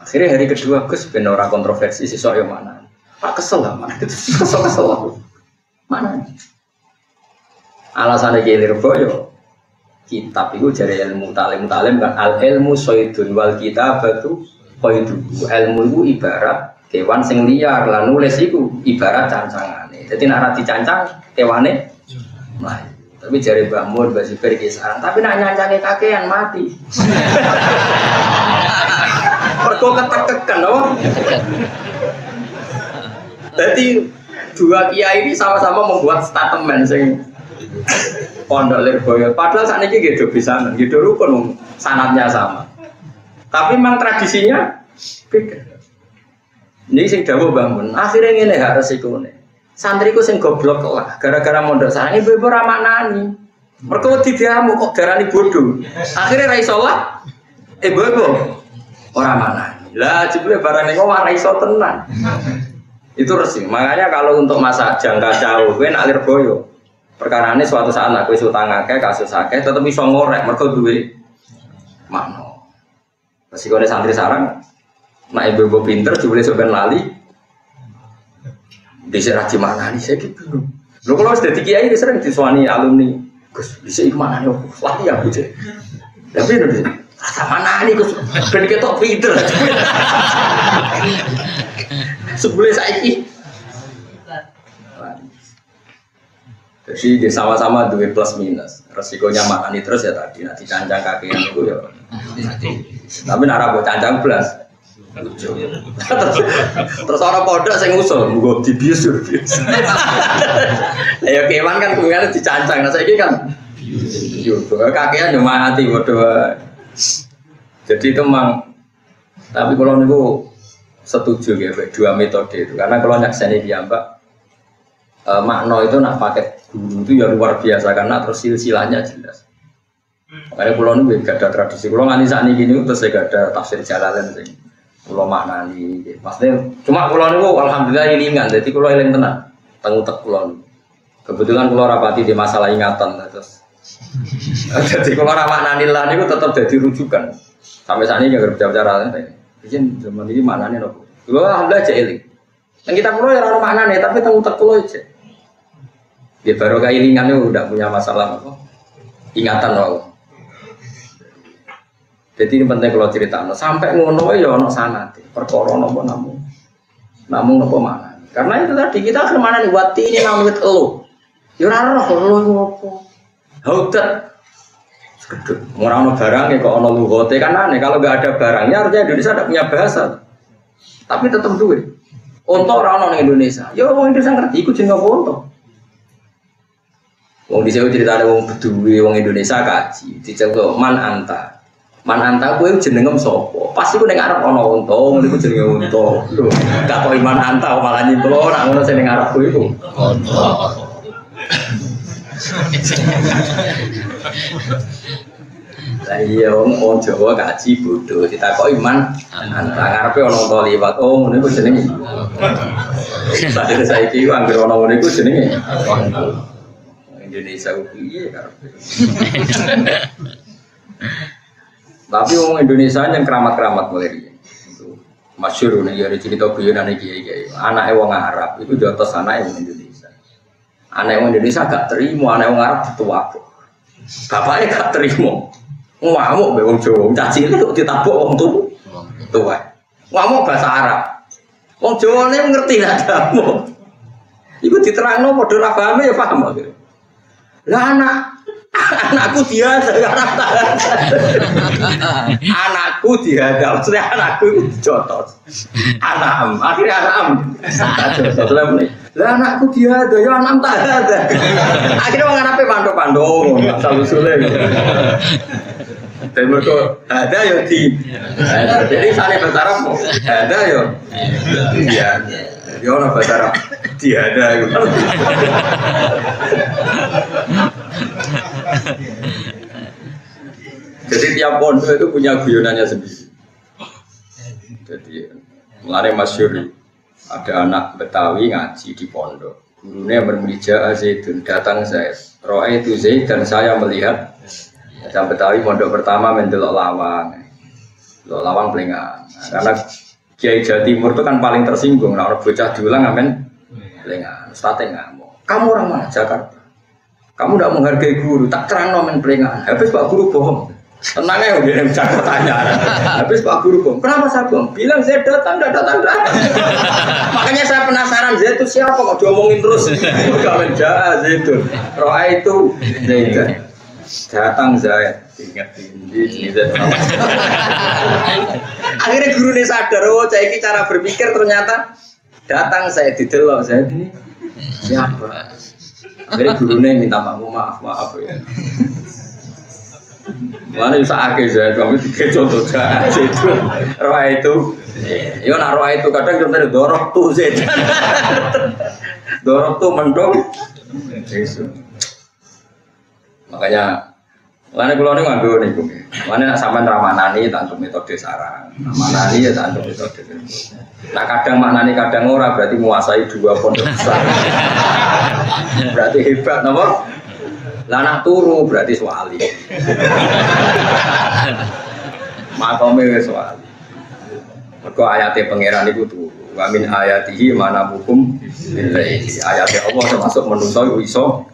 Akhirnya hari kedua Gus ben ora kontroversi siswa yang mana. Pak kesel lah mana? Itu <laughs> kesel kesel aku. Mana? Alasannya kiai boyo kitab itu jadi ilmu talim. Talim kan al ilmu soidun wal kitab itu koidu ilmu itu ibarat kewan sing liar. Lah nulis itu ibarat cancangan jadi nak cancang kewane nah tapi jari bangun basi pergi sekarang tapi nak nyancangnya kakean mati <laughs> Mergo ketekekan loh. Jadi dua kiai ini sama-sama membuat statement sing Pondok Lirboyo. Padahal saat ini gitu bisa, gitu rukun sanatnya sama. Tapi memang tradisinya beda. Ini sing dawuh bangun. Akhirnya ngene gak resikone. Santriku sing goblok lah gara-gara mondok sana ibu-ibu ramaknani. Mereka diamu kok darani bodoh. Akhirnya ra iso lah. Ibu-ibu orang mana? Lah jebule barang niku ora iso tenan. Itu resik. Makanya kalau untuk masa jangka jauh, gue nak boyo. Perkara ini suatu saat aku isu akeh kasus akeh tetep iso ngorek mereka duwe makna. Resiko santri sarang Nah ibu-ibu pinter jebule sampean lali. Bisa raji mana nih saya gitu. Lo kalau sudah tiga kiai sering disuani alumni. Gus bisa ikut mana nih? Lati ya gus. Tapi itu mana nih Gus? Ben ketok pinter. Sebelum saya ini. Jadi di sama-sama dua plus minus. Resikonya makan terus ya tadi nanti cancang kaki yang itu ya. Tapi nara buat cancang plus. Terus orang pondok saya ngusul, gue dibius yo bius. Ya kewan kan kuwi dicancang, nah saiki kan yo kakean yo mati bodoh. Jadi itu memang tapi kalau niku setuju ya dua metode itu karena kalau nyakseni dia mbak e, makna itu nak pakai guru itu ya luar biasa karena terus silsilahnya jelas. Makanya kalau ini gak ada tradisi. Kalau nggak saat ini gini terus gak ada tafsir jalalan sih. Kulo maknani. Maksudnya cuma kulo niku alhamdulillah ilingan. Jadi kulo eling tenan. Tengutek kulo. Kebetulan kulo rapati di masalah ingatan terus. <laughs> jadi kulo ra maknani lah niku tetap jadi rujukan. Sampai saat ini nggak bicara bicara. Izin zaman ini maknani nopo. Kulo alhamdulillah aja eling. Yang kita kulo ya ora maknani tapi tengutek kulo aja. Ya baru kayak ilingan itu udah punya masalah apa? Ingatan loh. Jadi ini penting kalau cerita, sampai ngono ya ono sana, perkara nopo namun, namun nopo mana? Karena itu tadi kita akan mana nih wati ini namun itu lo, ya roh lo ngopo, hautat, orang barang ya kok ono lugote kan aneh. Kalau nggak ada barangnya harusnya Indonesia tidak punya bahasa, tapi tetap duit. Untuk orang orang Indonesia, ya orang Indonesia ngerti, ikut jeneng apa Wong di cerita ada wong bedui, wong Indonesia kaji, dicerita man anta, Mananta kuwi jenengem sapa? Pasti ku ning arep ana unta, niku jenenge unta. Lho, gak kok iman anta malah nyimplo ora ngono sing ning iku. Lah iya wong wong Jawa kaji bodho ditakoki iman anta ngarepe ana unta liwat. Oh, ngono iku jenenge. Sadene saiki ku anggere ana ngono iku jenenge. Indonesia ku piye karepe. Tapi orang Indonesia yang keramat-keramat mulai masyur nih ya cerita guyonan kiai kiai. Anak wong Arab itu di atas anak wong Indonesia. Anak wong Indonesia gak terima, anak wong Arab itu apa? Bapaknya gak terima. Ngamuk be Jawa, caci itu ditabuk wong tuh tua. Ngamuk bahasa Arab. Wong Jawa ini ngerti lah kamu. Iku diterangno padha ra paham ya paham. Lah anak anakku dia anakku dia maksudnya anakku jotos anam akhirnya anam jotos lah anakku dia ada ya anam tak ada. <laughs> Akhirnya orang apa pandu pandu asal usulnya. Dan mereka ada ya di. Jadi saya bahasa ada ya. Iya. Ya orang bahasa Arab tiada jadi tiap pondok itu punya guyonannya sendiri. Jadi mulai masyur ada anak Betawi ngaji di pondok. Gurunya bermija Zaidun datang saya. Roa itu Zaid dan saya melihat yang Betawi pondok pertama mendelok lawang. Delok lawang pelingan. Karena Kiai Jawa Timur itu kan paling tersinggung. Nah, orang bocah diulang amen pelingan. Ustadz ngamuk. Kamu orang mana? Jakarta. Kamu tidak menghargai guru, tak terang nomen peringatan. Habis Pak Guru bohong. Tenang ya, dia bisa pertanyaan. Habis Pak Guru bohong. Kenapa saya bohong? Bilang saya datang, tidak datang, datang. Makanya saya penasaran, saya itu siapa kok diomongin terus? Kamen jahat itu. Roa itu Zaidan. Datang Zaid. Ingat ini, Akhirnya guru ini sadar, oh saya ini cara berpikir ternyata datang saya di delok saya ini siapa? Akhirnya gurunya minta maaf maaf maaf ya. Mana bisa akhir saya kamu tiga contoh jahat <laughs> itu roh itu. Yo nak roh itu kadang contohnya dorok tuh sih. <laughs> dorok tuh mendung. Makanya Lainnya kalau ini ngambil nih mana nak sampai ramanani tak untuk metode sarang, ramanani ya tak untuk metode. Nah kadang maknani kadang ora berarti menguasai dua pondok besar. <laughs> berarti hebat, nopo? Lanang turu berarti suali. Makome wis suali. Mergo ayate pangeran iku turu. Wa min ayatihi mana hukum billahi. Ayate Allah termasuk manusa iso.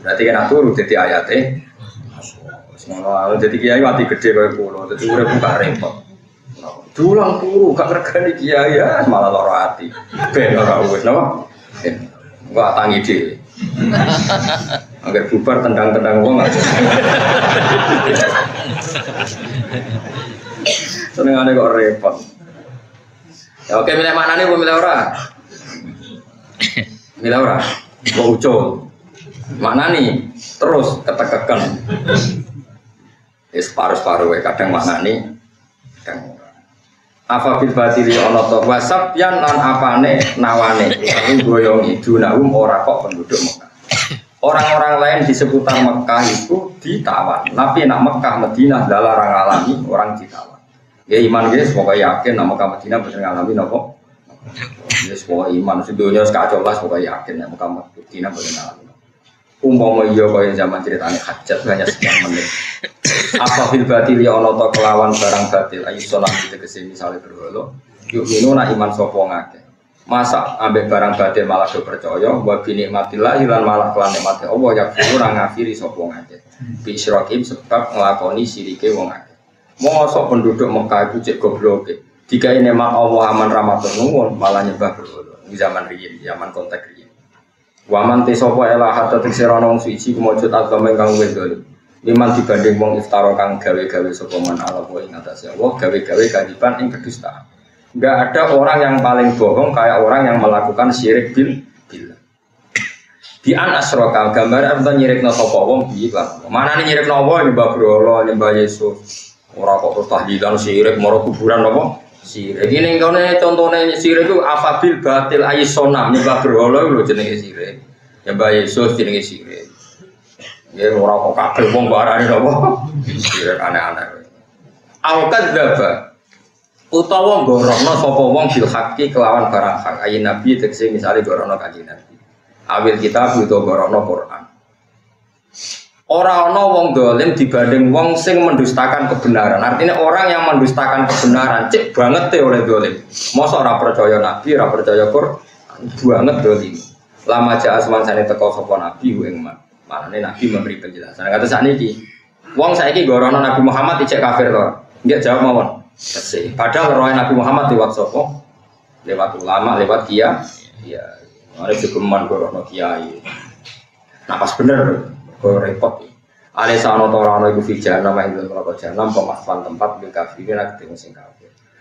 Berarti kan turu dadi ayate Ngono jadi kiai mati gede kayak pulau, jadi udah buka repot. Dulang turu, gak regani kiai ya, malah loro hati. Ben ora wis napa? Enggak tangi dhewe. Agar bubar tendang-tendang wong aja. Seneng aneh kok repot. Ya oke milih mana nih, milih ora? Milih ora? Kok ucul? Mana nih? Terus ketekekan. Ya separuh-separuh kadang maknani kadang ora. Apa bil batili ana to wasab yan lan apane nawane iku goyongi dunahum ora kok penduduk Mekah. Orang-orang lain di seputar Mekah itu ditawan. Tapi nak Mekah Madinah dalarang alami orang ditawan. Ya iman guys, pokoknya yakin nak Mekah Madinah bisa ngalami nopo. Ya semua iman sedunia sekacau lah pokoknya yakin nak Mekah Madinah bisa ngalami umpama iya kaya zaman ceritanya hajat hanya sekian menit apa fil batil ya Allah to kelawan barang batil sholat itu ke sini misalnya berholo yuk ini nak iman sopo ngake masa ambek barang batil malah do percaya wa bi nikmatillah lan malah kelan nikmate Allah ya ora ngafiri sopo ngake bi sebab nglakoni sirike wong akeh mosok penduduk Mekah cek goblok jika ini mak Allah aman rahmatun nuwun malah nyembah berholo di zaman riyin zaman konteks riyin Waman te sapa ela hatta tiksirana wong suci kumujud agama ingkang wis dolim. Liman dibanding wong iftara kang gawe-gawe sapa man wa ing atase Allah gawe-gawe kadipan ing kedustaan. Enggak ada orang yang paling bohong kayak orang yang melakukan syirik bil billah. Di an asroka gambar apa nyirikno sapa wong bi Mana nih nyirikno apa nyembah Brolo, nyembah Yesus. Ora kok terus tahlilan syirik maro kuburan apa? sirik. Ini nih contohnya sirik itu afabil batil ayisona nyembah berhala lho jenenge sirik. Nyembah Yesus jenenge sirik. Ya ora kok kabeh wong kok arane napa? Sirik aneh-aneh. Al kadzdzaba utawa gorono sapa wong bil haqqi kelawan barang hak ayin nabi tegese misale gorono kanjeng nabi. Awil kita butuh gorono Quran. Orang ono wong dolim dibanding wong sing mendustakan kebenaran. Artinya orang yang mendustakan kebenaran cek banget teh oleh dolim. Mosok ora percaya nabi, ora percaya Quran, banget dolim. Lama jaa semansane teko sapa nabi ing Malane nabi memberi penjelasan. Kata ini, wong saiki gorono Nabi Muhammad dicek kafir to. Nggak jawab mawon. Padahal roh Nabi Muhammad lewat sapa? Lewat ulama, lewat kia. Iya. Ada gegeman gorono kiai. Nah pas bener Kau repot. Ale sano torano iku fi jahannam ing dalem neraka jahannam pemasfan tempat bil kafirin nak ketemu sing.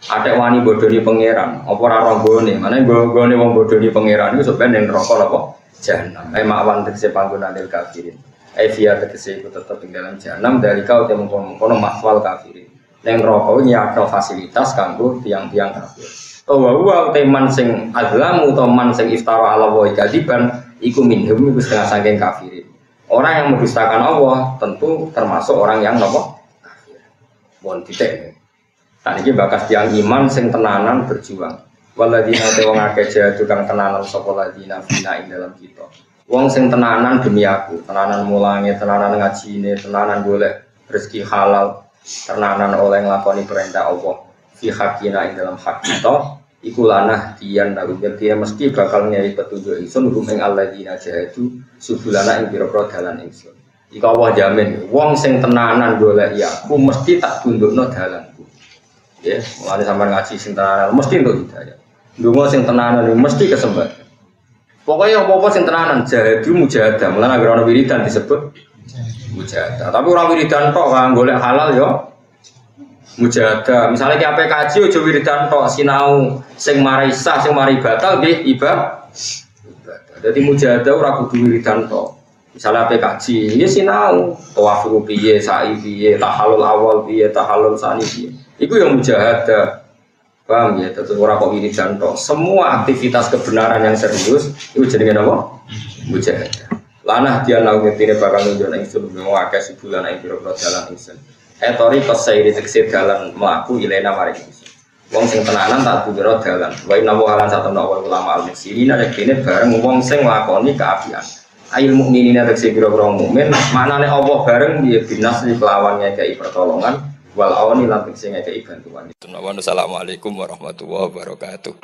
Ada wani bodoni pangeran, apa ora ronggone? Mane gone wong bodoni pangeran iku sebenarnya ning neraka apa? Jahannam. Ai mawan tegese panggonan lil kafirin. Ai fiya tegese iku tetep ing dalam jahannam dari kau temu kono maswal kafirin. Ning neraka nyatno fasilitas kanggo tiang-tiang kafir. Tawa wa teman sing azlamu atau man sing iftara ala wa kadiban iku minhum iku setengah saking kafirin. Orang yang mendustakan Allah tentu termasuk orang yang nopo kafir. Mohon titik. Tadi ini bakas tiang iman sing tenanan berjuang. Waladina te wong akeh kang tenanan sapa ladina fina ing dalam kita. Wong sing tenanan demi aku, tenanan mulangi, tenanan ngajine, tenanan golek rezeki halal, tenanan oleh nglakoni perintah Allah fi hakina ing dalam hak kita iku lanah dian lalu dia mesti bakal nyari petunjuk ingsun rum ing alladzina jahadu subulana ing pira-pira dalan ingsun Ika Allah jamin, wong sing tenanan golek ya, aku mesti tak tundukno dalanku. Ya, mulane sampean ngaji sing tenanan mesti untuk hidayah. Ndonga sing tenanan mesti kesempatan. Pokoknya apa-apa sing tenanan jahadu mujahadah, mulane agar ana wiridan disebut mujahadah. Tapi orang wiridan tok kan golek halal yo mujahadah. Misalnya ki kaji ojo wiridan tok sinau sing mari sah sing mari batal nggih ibadah. Jadi mujahadah ora kudu wiridan tok. Misalnya PKJ, ya sinau, tawaf piye, sa'i piye, tahalul awal piye, tahalul sani piye. Iku yang mujahadah. Paham ya? Tetap ora kok wiridan tok. Semua aktivitas kebenaran yang serius itu jenenge apa? Mujahadah. Lanah dia lau ngetine bakal nunjuk ingsun mewakil si bulan ing pira-pira dalan ingsun. Etori kosairi tekse dalan mlaku ilena maring ingsun. Wong sing tenanan tak bujero dalan. Wa inna wa halan satu ulama al muslimin nek dene bareng wong sing nglakoni kaapian. Ail mukminin tekse pira-pira mukmin, manane Allah bareng dia binas di kelawan ngekei pertolongan wal awani lan tekse ngekei bantuan. Assalamualaikum warahmatullahi wabarakatuh.